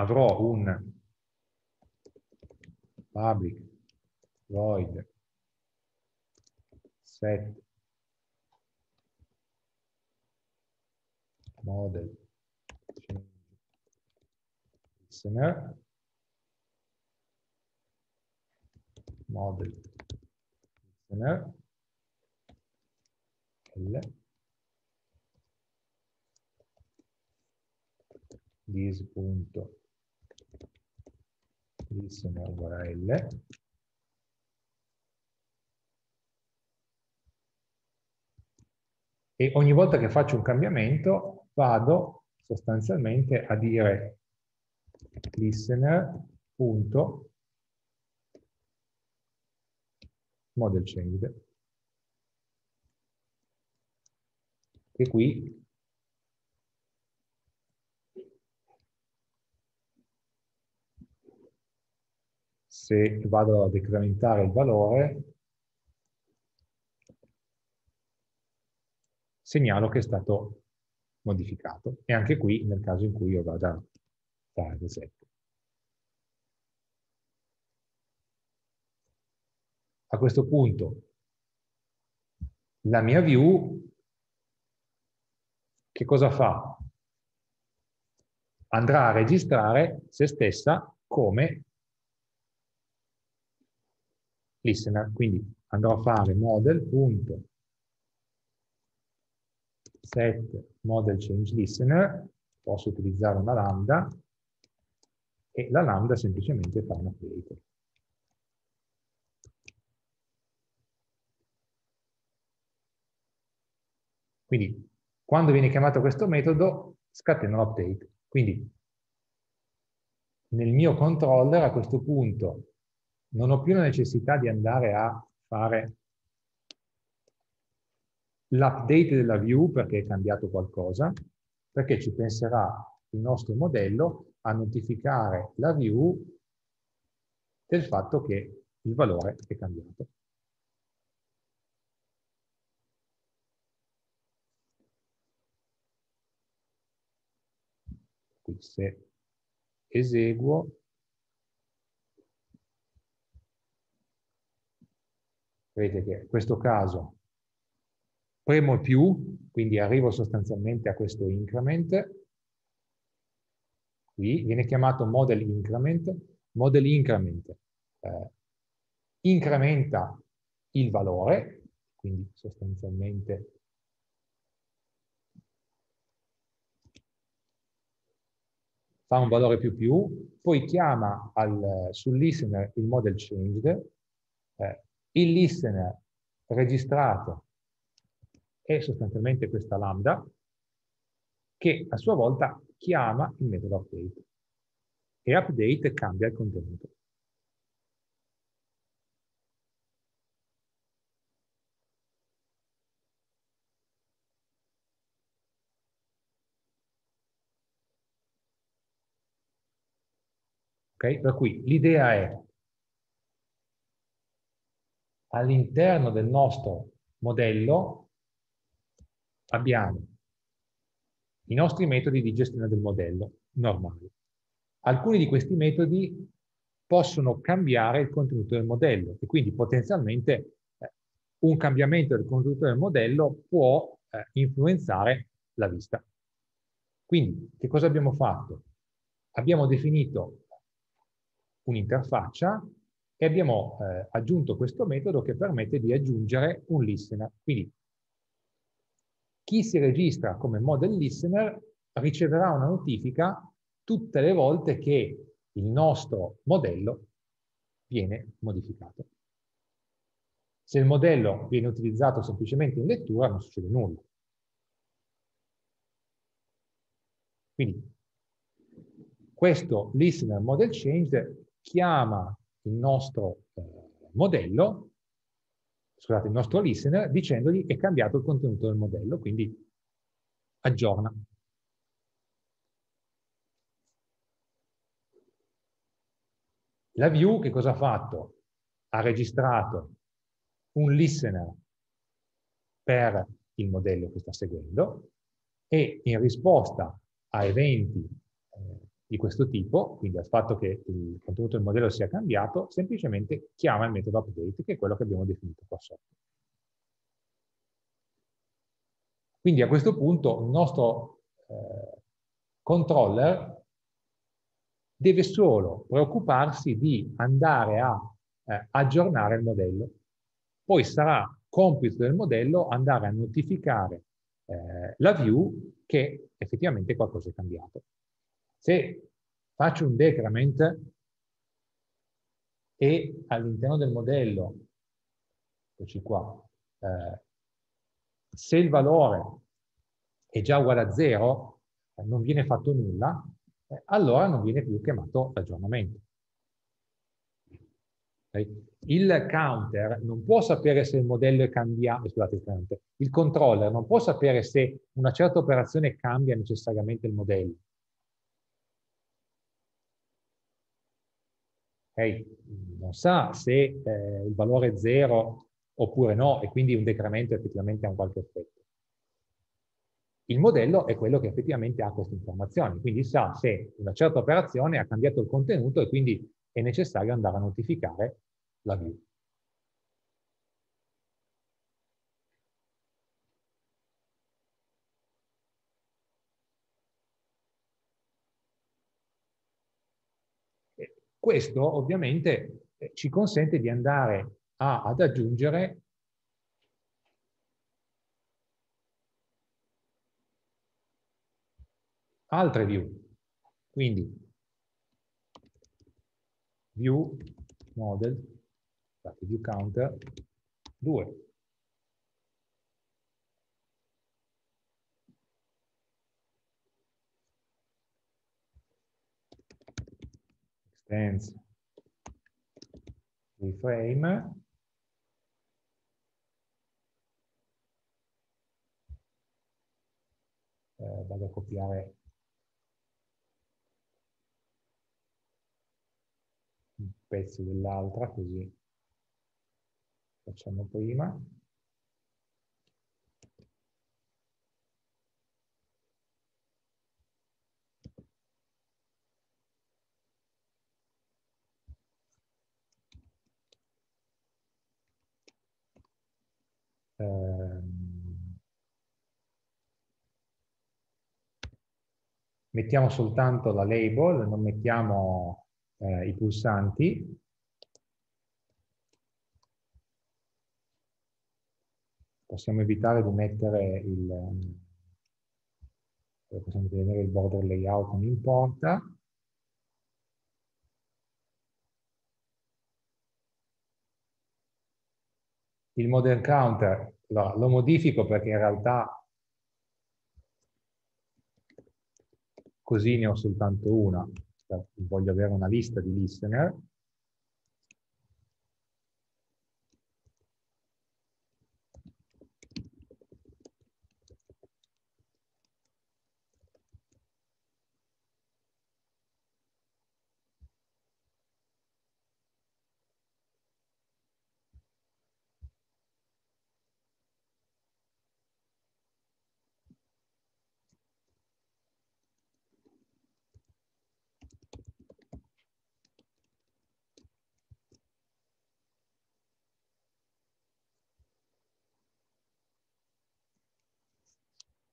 avrò un public void set model listener model listener L this punto listener URL e ogni volta che faccio un cambiamento vado sostanzialmente a dire listener punto model change. Che qui se vado a decrementare il valore, segnalo che è stato modificato. E anche qui, nel caso in cui io vada a fare reset. A questo punto, la mia view, che cosa fa? Andrà a registrare se stessa come listener, quindi andrò a fare model.set model change listener, posso utilizzare una lambda e la lambda semplicemente fa un update. Quindi quando viene chiamato questo metodo scatena l'update. Quindi nel mio controller a questo punto non ho più la necessità di andare a fare l'update della view perché è cambiato qualcosa, perché ci penserà il nostro modello a notificare la view del fatto che il valore è cambiato. Qui se eseguo vedete che in questo caso premo più, quindi arrivo sostanzialmente a questo increment, qui viene chiamato model increment, model increment eh, incrementa il valore, quindi sostanzialmente fa un valore più più, poi chiama al, sul listener il model changed, eh, il listener registrato è sostanzialmente questa lambda che a sua volta chiama il metodo update e update cambia il contenuto. Ok? Per cui l'idea è all'interno del nostro modello abbiamo i nostri metodi di gestione del modello normali. Alcuni di questi metodi possono cambiare il contenuto del modello e quindi potenzialmente eh, un cambiamento del contenuto del modello può eh, influenzare la vista. Quindi, che cosa abbiamo fatto? Abbiamo definito un'interfaccia e abbiamo eh, aggiunto questo metodo che permette di aggiungere un listener. Quindi chi si registra come model listener riceverà una notifica tutte le volte che il nostro modello viene modificato. Se il modello viene utilizzato semplicemente in lettura non succede nulla. Quindi questo listener model change chiama il nostro eh, modello, scusate, il nostro listener, dicendogli è cambiato il contenuto del modello, quindi aggiorna. La view che cosa ha fatto? Ha registrato un listener per il modello che sta seguendo e in risposta a eventi di questo tipo, quindi al fatto che il contenuto del modello sia cambiato, semplicemente chiama il metodo update, che è quello che abbiamo definito qua sotto. Quindi a questo punto il nostro eh, controller deve solo preoccuparsi di andare a eh, aggiornare il modello. Poi sarà compito del modello andare a notificare eh, la view che effettivamente qualcosa è cambiato. Se faccio un decrement e all'interno del modello, eccoci qua, eh, se il valore è già uguale a 0, eh, non viene fatto nulla, eh, allora non viene più chiamato aggiornamento. Okay? Il counter non può sapere se il modello è cambiato, scusate il counter, il controller non può sapere se una certa operazione cambia necessariamente il modello. Okay? non sa se eh, il valore è zero oppure no e quindi un decremento effettivamente ha un qualche effetto. Il modello è quello che effettivamente ha queste informazioni, quindi sa se una certa operazione ha cambiato il contenuto e quindi è necessario andare a notificare la view. Questo ovviamente eh, ci consente di andare a, ad aggiungere altre view. Quindi view model, view counter 2. Extends reframe eh, vado a copiare. Un pezzo dell'altra così. Facciamo prima mettiamo soltanto la label, non mettiamo eh, i pulsanti. Possiamo evitare di mettere il, possiamo vedere il border layout, non importa. Il model counter allora, lo modifico perché in realtà così ne ho soltanto una, cioè, voglio avere una lista di listener.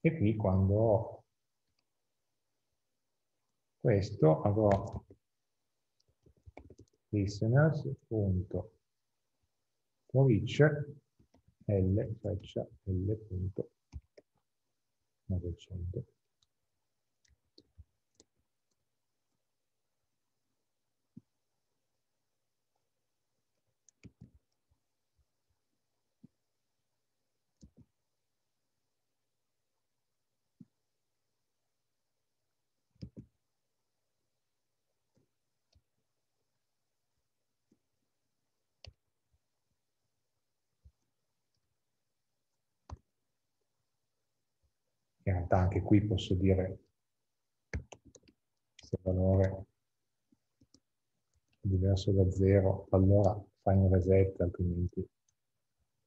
E qui quando questo avrò listeners.forEach l freccia l.900 in realtà anche qui posso dire se il valore è diverso da 0, allora fai un reset, altrimenti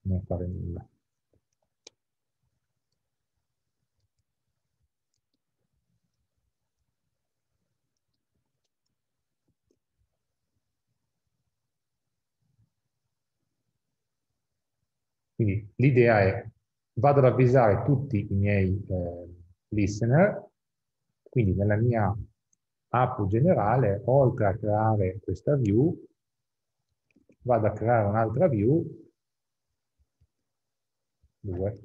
non fare nulla. Quindi l'idea è vado ad avvisare tutti i miei eh, listener, quindi nella mia app generale, oltre a creare questa view, vado a creare un'altra view, due,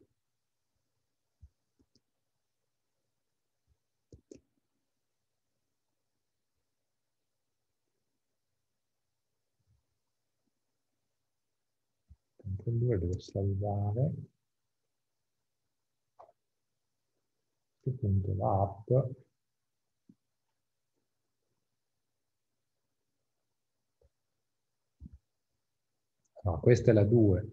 con due devo salvare questo punto l'app. No, questa è la 2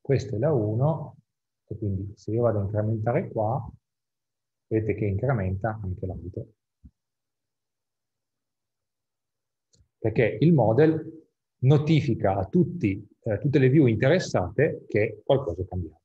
questa è la 1 e quindi se io vado a incrementare qua vedete che incrementa anche l'altro perché il model notifica a tutti, eh, tutte le view interessate che qualcosa è cambiato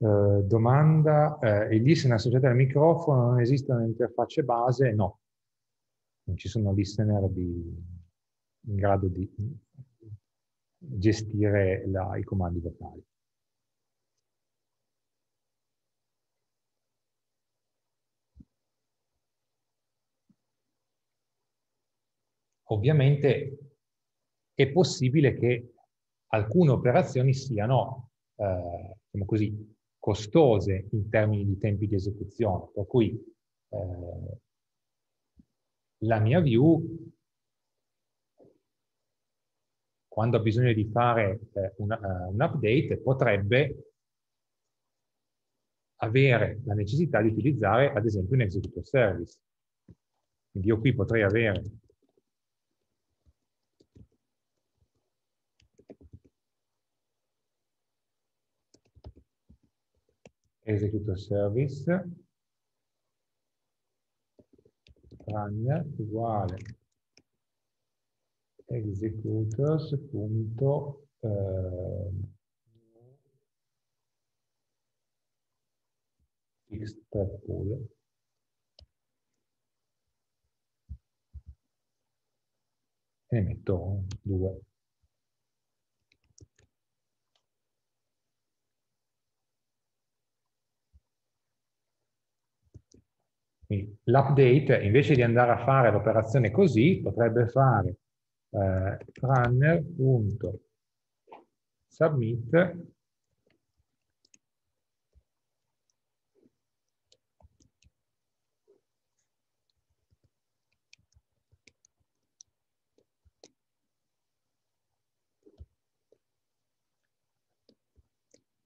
Eh, domanda, eh, i listener associati al microfono non esistono in interfacce base? No, non ci sono listener di, in grado di gestire la, i comandi vocali. Ovviamente è possibile che alcune operazioni siano, eh, diciamo così, costose in termini di tempi di esecuzione, per cui eh, la mia view, quando ha bisogno di fare eh, un, uh, un update, potrebbe avere la necessità di utilizzare ad esempio un executor service. Quindi io qui potrei avere executor service run uguale executors punto eh, pool. E ne metto due. L'update, invece di andare a fare l'operazione così, potrebbe fare eh, runner.submit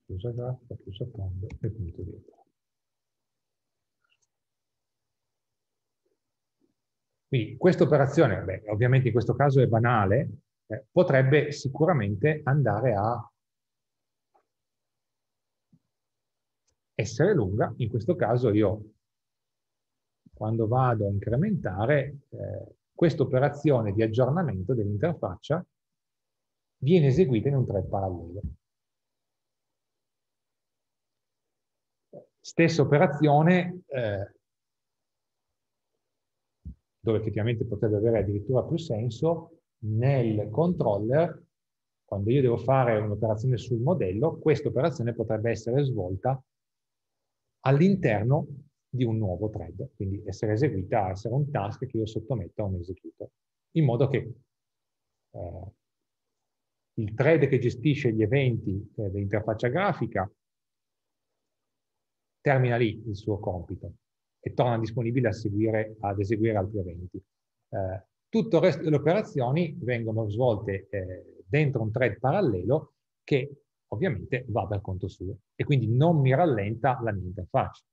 chiusa graffa, chiusa fondo e punto dietro. Quindi questa operazione, ovviamente in questo caso è banale, eh, potrebbe sicuramente andare a essere lunga. In questo caso io, quando vado a incrementare, eh, questa operazione di aggiornamento dell'interfaccia viene eseguita in un thread parallelo. Stessa operazione eh, dove effettivamente potrebbe avere addirittura più senso, nel controller, quando io devo fare un'operazione sul modello, questa operazione potrebbe essere svolta all'interno di un nuovo thread, quindi essere eseguita, essere un task che io sottometto a un executor, in modo che eh, il thread che gestisce gli eventi eh, dell'interfaccia grafica termina lì il suo compito e torna disponibile a seguire, ad eseguire altri eventi. Eh, tutto il resto delle operazioni vengono svolte eh, dentro un thread parallelo che ovviamente va per conto suo e quindi non mi rallenta la mia interfaccia.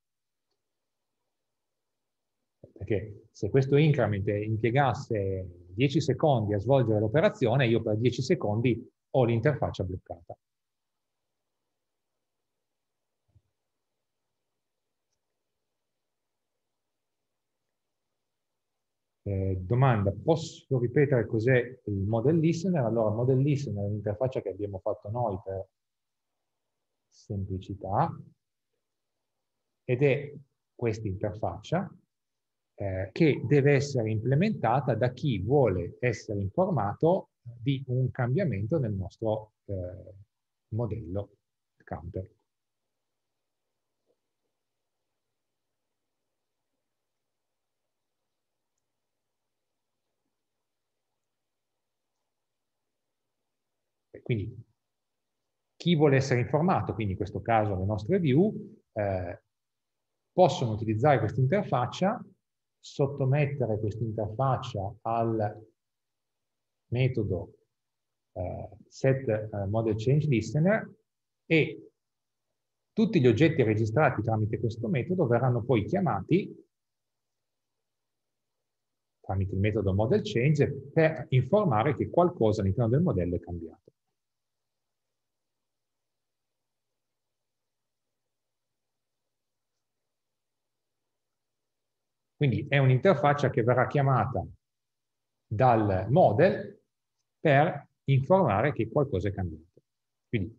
Perché se questo increment impiegasse 10 secondi a svolgere l'operazione, io per 10 secondi ho l'interfaccia bloccata. Eh, domanda, posso ripetere cos'è il model listener? Allora, model listener è un'interfaccia che abbiamo fatto noi per semplicità ed è questa interfaccia eh, che deve essere implementata da chi vuole essere informato di un cambiamento nel nostro eh, modello counter. Quindi chi vuole essere informato, quindi in questo caso le nostre view, eh, possono utilizzare questa interfaccia, sottomettere questa interfaccia al metodo eh, set eh, model change listener e tutti gli oggetti registrati tramite questo metodo verranno poi chiamati tramite il metodo model change per informare che qualcosa all'interno del modello è cambiato. Quindi è un'interfaccia che verrà chiamata dal model per informare che qualcosa è cambiato. Quindi,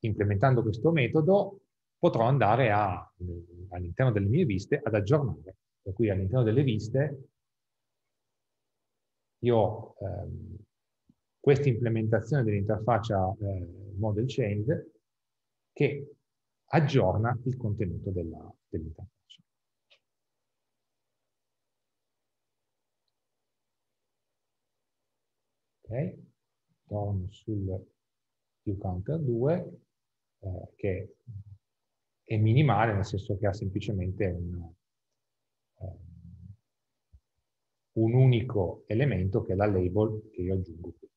implementando questo metodo, potrò andare all'interno delle mie viste ad aggiornare. Per cui all'interno delle viste io ehm, questa implementazione dell'interfaccia eh, model change che aggiorna il contenuto dell'interfaccia. Ok? Torno sul counter 2 eh, che è minimale nel senso che ha semplicemente un, um, un unico elemento che è la label che io aggiungo qui.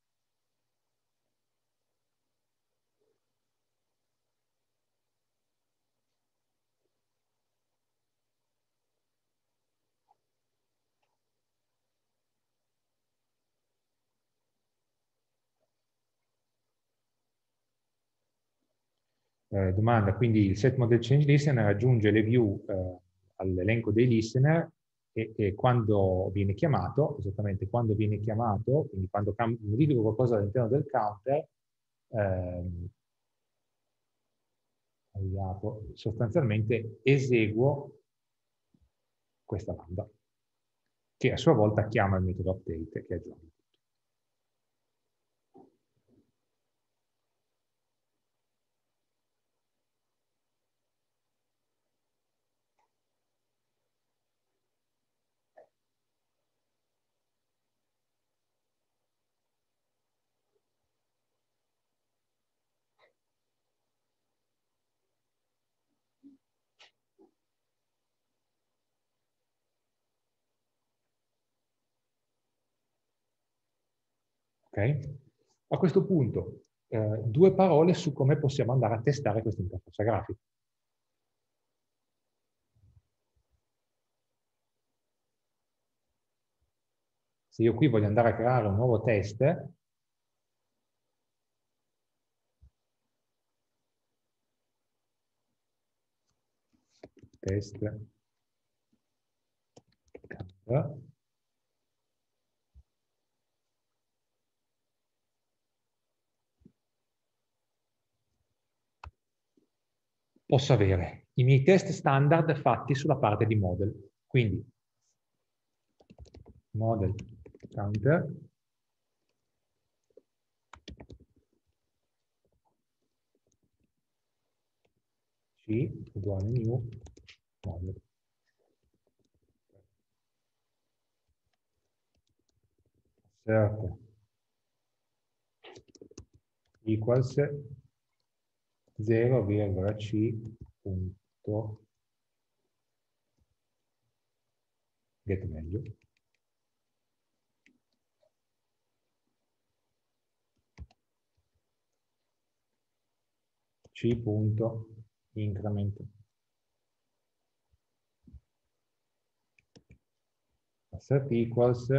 Eh, domanda, quindi il set model change listener aggiunge le view eh, all'elenco dei listener e, e, quando viene chiamato, esattamente quando viene chiamato, quindi quando modifico qualcosa all'interno del counter, ehm, sostanzialmente eseguo questa lambda, che a sua volta chiama il metodo update che aggiorna. Okay? A questo punto, eh, due parole su come possiamo andare a testare questa interfaccia grafica. Se io qui voglio andare a creare un nuovo test, test posso avere i miei test standard fatti sulla parte di model. Quindi model counter c uguale new model. Assert equals 0,c punto get value. C punto increment. Set equals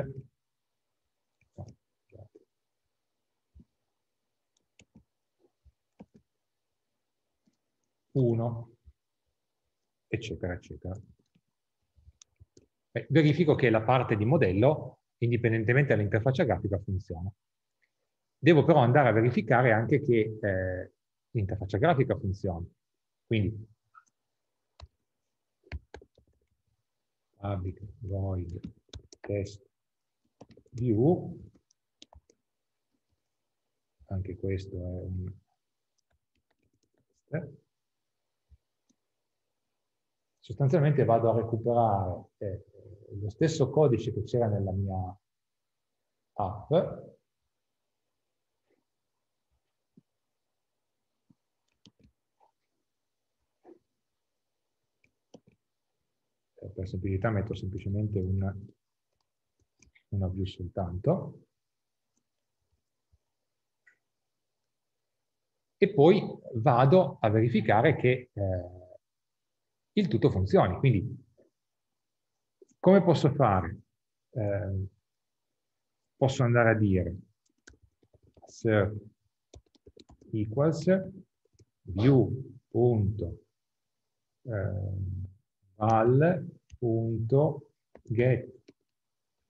1, eccetera, eccetera. Beh, verifico che la parte di modello, indipendentemente dall'interfaccia grafica, funziona. Devo però andare a verificare anche che eh, l'interfaccia grafica funzioni. Quindi, public void test view, anche questo è un test, sostanzialmente vado a recuperare eh, lo stesso codice che c'era nella mia app. Per semplicità metto semplicemente una, una view soltanto. E poi vado a verificare che eh, il tutto funzioni. Quindi, come posso fare? Eh, posso andare a dire assert equals view.val.get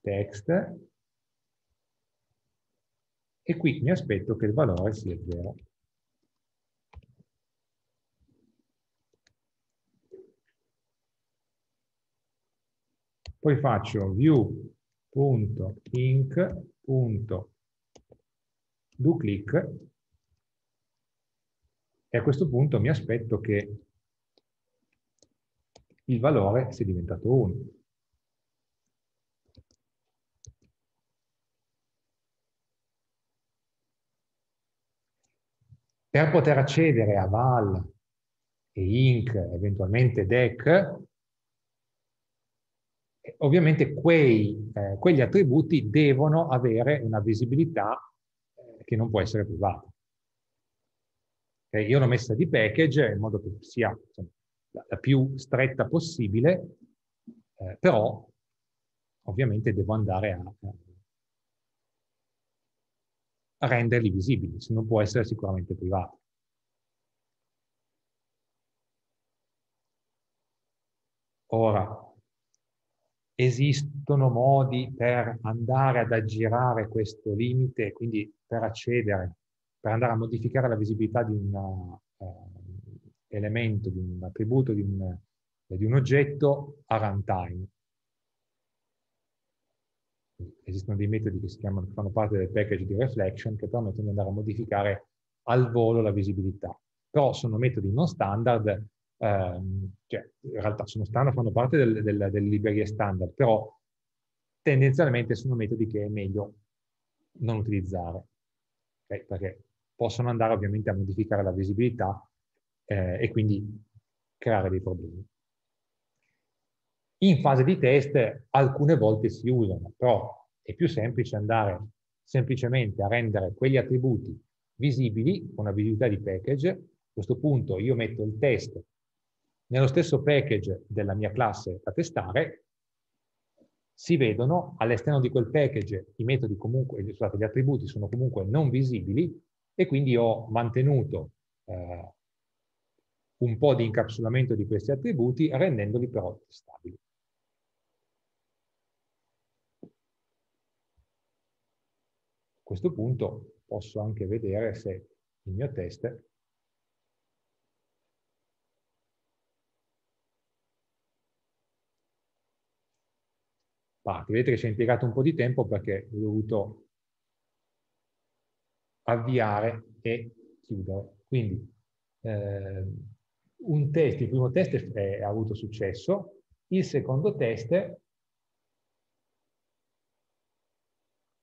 text e qui mi aspetto che il valore sia 0. Poi faccio view.inc.doClick e a questo punto mi aspetto che il valore sia diventato 1. Per poter accedere a val e inc, eventualmente dec, ovviamente quei, eh, quegli attributi devono avere una visibilità eh, che non può essere privata. Okay? Io l'ho messa di package in modo che sia insomma, la, la, più stretta possibile, eh, però ovviamente devo andare a, a renderli visibili, se non può essere sicuramente privato. Ora, esistono modi per andare ad aggirare questo limite, quindi per accedere, per andare a modificare la visibilità di un uh, elemento, di un attributo di un, di un oggetto a runtime. Esistono dei metodi che, si chiamano, che fanno parte del package di reflection che permettono di andare a modificare al volo la visibilità. Però sono metodi non standard, cioè in realtà sono standard, fanno parte del, del, delle librerie standard, però tendenzialmente sono metodi che è meglio non utilizzare, okay? perché possono andare ovviamente a modificare la visibilità eh, e quindi creare dei problemi. In fase di test alcune volte si usano, però è più semplice andare semplicemente a rendere quegli attributi visibili con una visibilità di package. A questo punto io metto il test nello stesso package della mia classe da testare, si vedono all'esterno di quel package i metodi comunque, scusate, gli attributi sono comunque non visibili e quindi ho mantenuto eh, un po' di incapsulamento di questi attributi rendendoli però stabili. A questo punto posso anche vedere se il mio test parte. Vedete che ci è impiegato un po' di tempo perché ho dovuto avviare e chiudere. Quindi eh, un test, il primo test ha avuto successo, il secondo test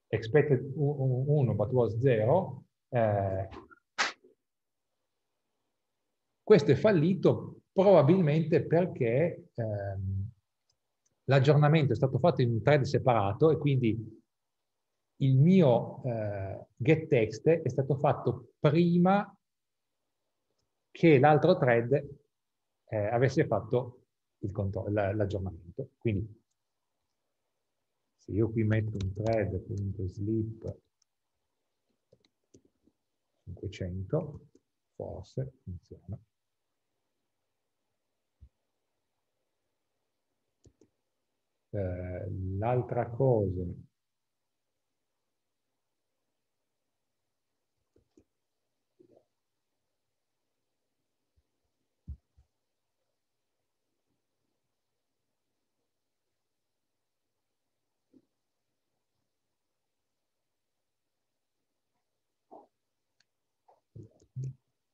expected 1 but was 0, eh, questo è fallito probabilmente perché ehm, l'aggiornamento è stato fatto in un thread separato e quindi il mio eh, getText è stato fatto prima che l'altro thread eh, avesse fatto l'aggiornamento. Quindi se io qui metto un thread.sleep 500, forse funziona. Eh, L'altra cosa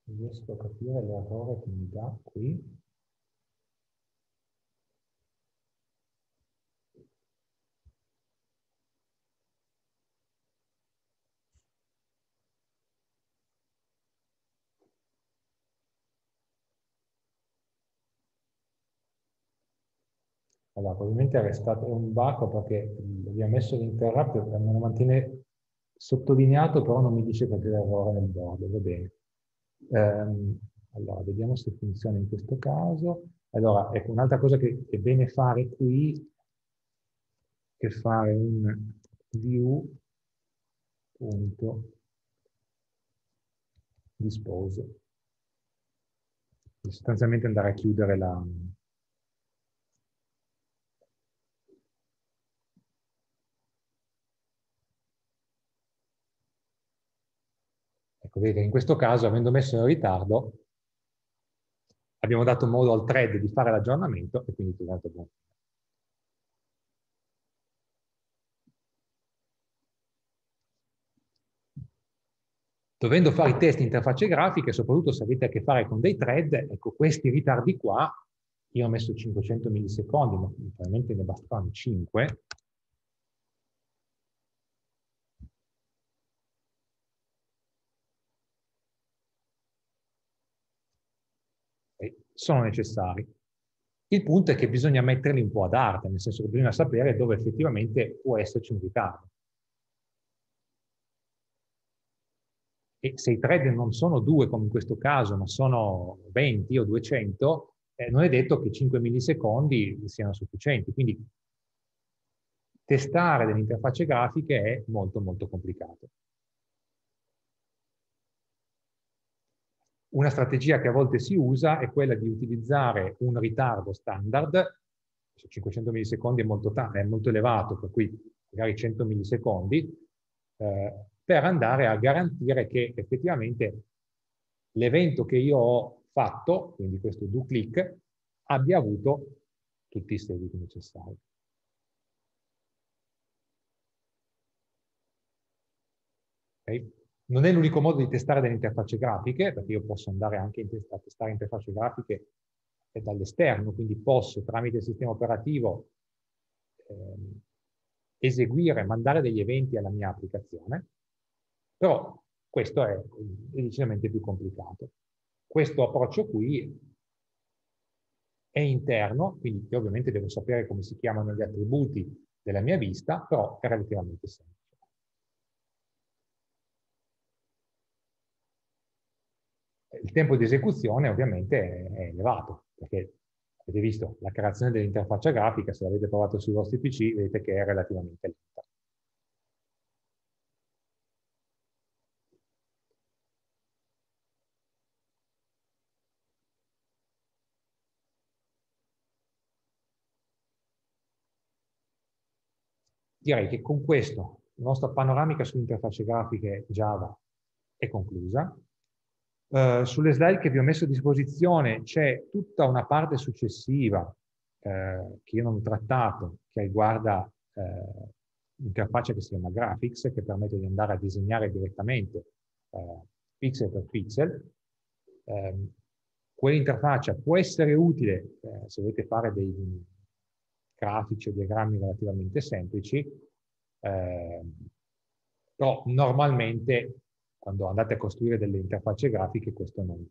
riesco a capire l'errore che mi dà qui. Allora, probabilmente è stato un bacco perché abbiamo messo l'interrupt, me lo mantiene sottolineato, però non mi dice c'è l'errore nel board, va bene. Um, allora, vediamo se funziona in questo caso. Allora, ecco, un'altra cosa che è bene fare qui è fare un view punto dispose. Sostanzialmente andare a chiudere la, Ecco, vedete, in questo caso, avendo messo in ritardo, abbiamo dato modo al thread di fare l'aggiornamento e quindi tutto andato bene. Dovendo fare i test in interfacce grafiche, soprattutto se avete a che fare con dei thread, ecco, questi ritardi qua, io ho messo 500 millisecondi, ma probabilmente ne bastavano 5, sono necessari. Il punto è che bisogna metterli un po' ad arte, nel senso che bisogna sapere dove effettivamente può esserci un ritardo. E se i thread non sono due, come in questo caso, ma sono 20 o 200, eh, non è detto che 5 millisecondi siano sufficienti. Quindi testare delle interfacce grafiche è molto molto complicato. Una strategia che a volte si usa è quella di utilizzare un ritardo standard, 500 millisecondi è molto, è molto elevato, per cui magari 100 millisecondi, eh, per andare a garantire che effettivamente l'evento che io ho fatto, quindi questo do click, abbia avuto tutti i seguiti necessari. Okay? Non è l'unico modo di testare delle interfacce grafiche, perché io posso andare anche a testare interfacce grafiche dall'esterno, quindi posso tramite il sistema operativo eh, eseguire, mandare degli eventi alla mia applicazione, però questo è, è decisamente più complicato. Questo approccio qui è interno, quindi ovviamente devo sapere come si chiamano gli attributi della mia vista, però è relativamente semplice. Il tempo di esecuzione ovviamente è elevato, perché avete visto la creazione dell'interfaccia grafica, se l'avete provato sui vostri PC, vedete che è relativamente lenta. direi che con questo la nostra panoramica sulle interfacce grafiche Java è conclusa. Uh, sulle slide che vi ho messo a disposizione c'è tutta una parte successiva uh, che io non ho trattato, che riguarda uh, l'interfaccia che si chiama Graphics, che permette di andare a disegnare direttamente pixel per pixel. Um, quell'interfaccia può essere utile se volete fare dei, grafici o diagrammi relativamente semplici, eh, però normalmente quando andate a costruire delle interfacce grafiche questo non,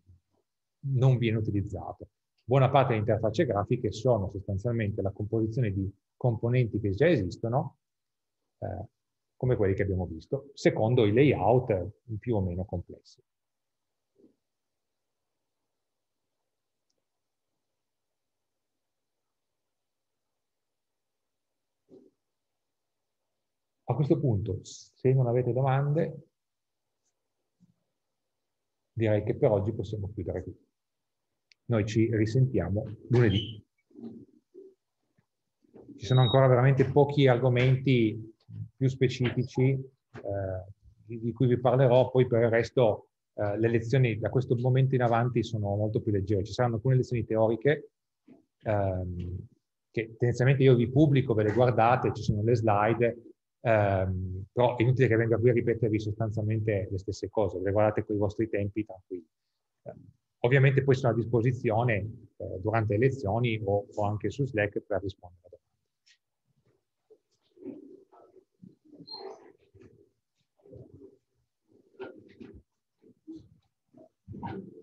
non viene utilizzato. Buona parte delle interfacce grafiche sono sostanzialmente la composizione di componenti che già esistono, eh, come quelli che abbiamo visto, secondo i layout più o meno complessi. A questo punto, se non avete domande, direi che per oggi possiamo chiudere qui. Noi ci risentiamo lunedì. Ci sono ancora veramente pochi argomenti più specifici eh, di cui vi parlerò, poi per il resto eh, le lezioni da questo momento in avanti sono molto più leggere. Ci saranno alcune lezioni teoriche ehm, che tendenzialmente io vi pubblico, ve le guardate, ci sono le slide, ehm, però è inutile che venga qui a ripetervi sostanzialmente le stesse cose, regolate con i vostri tempi tranquilli. Eh, ovviamente poi sono a disposizione eh, durante le lezioni o, o, anche su Slack per rispondere a domande.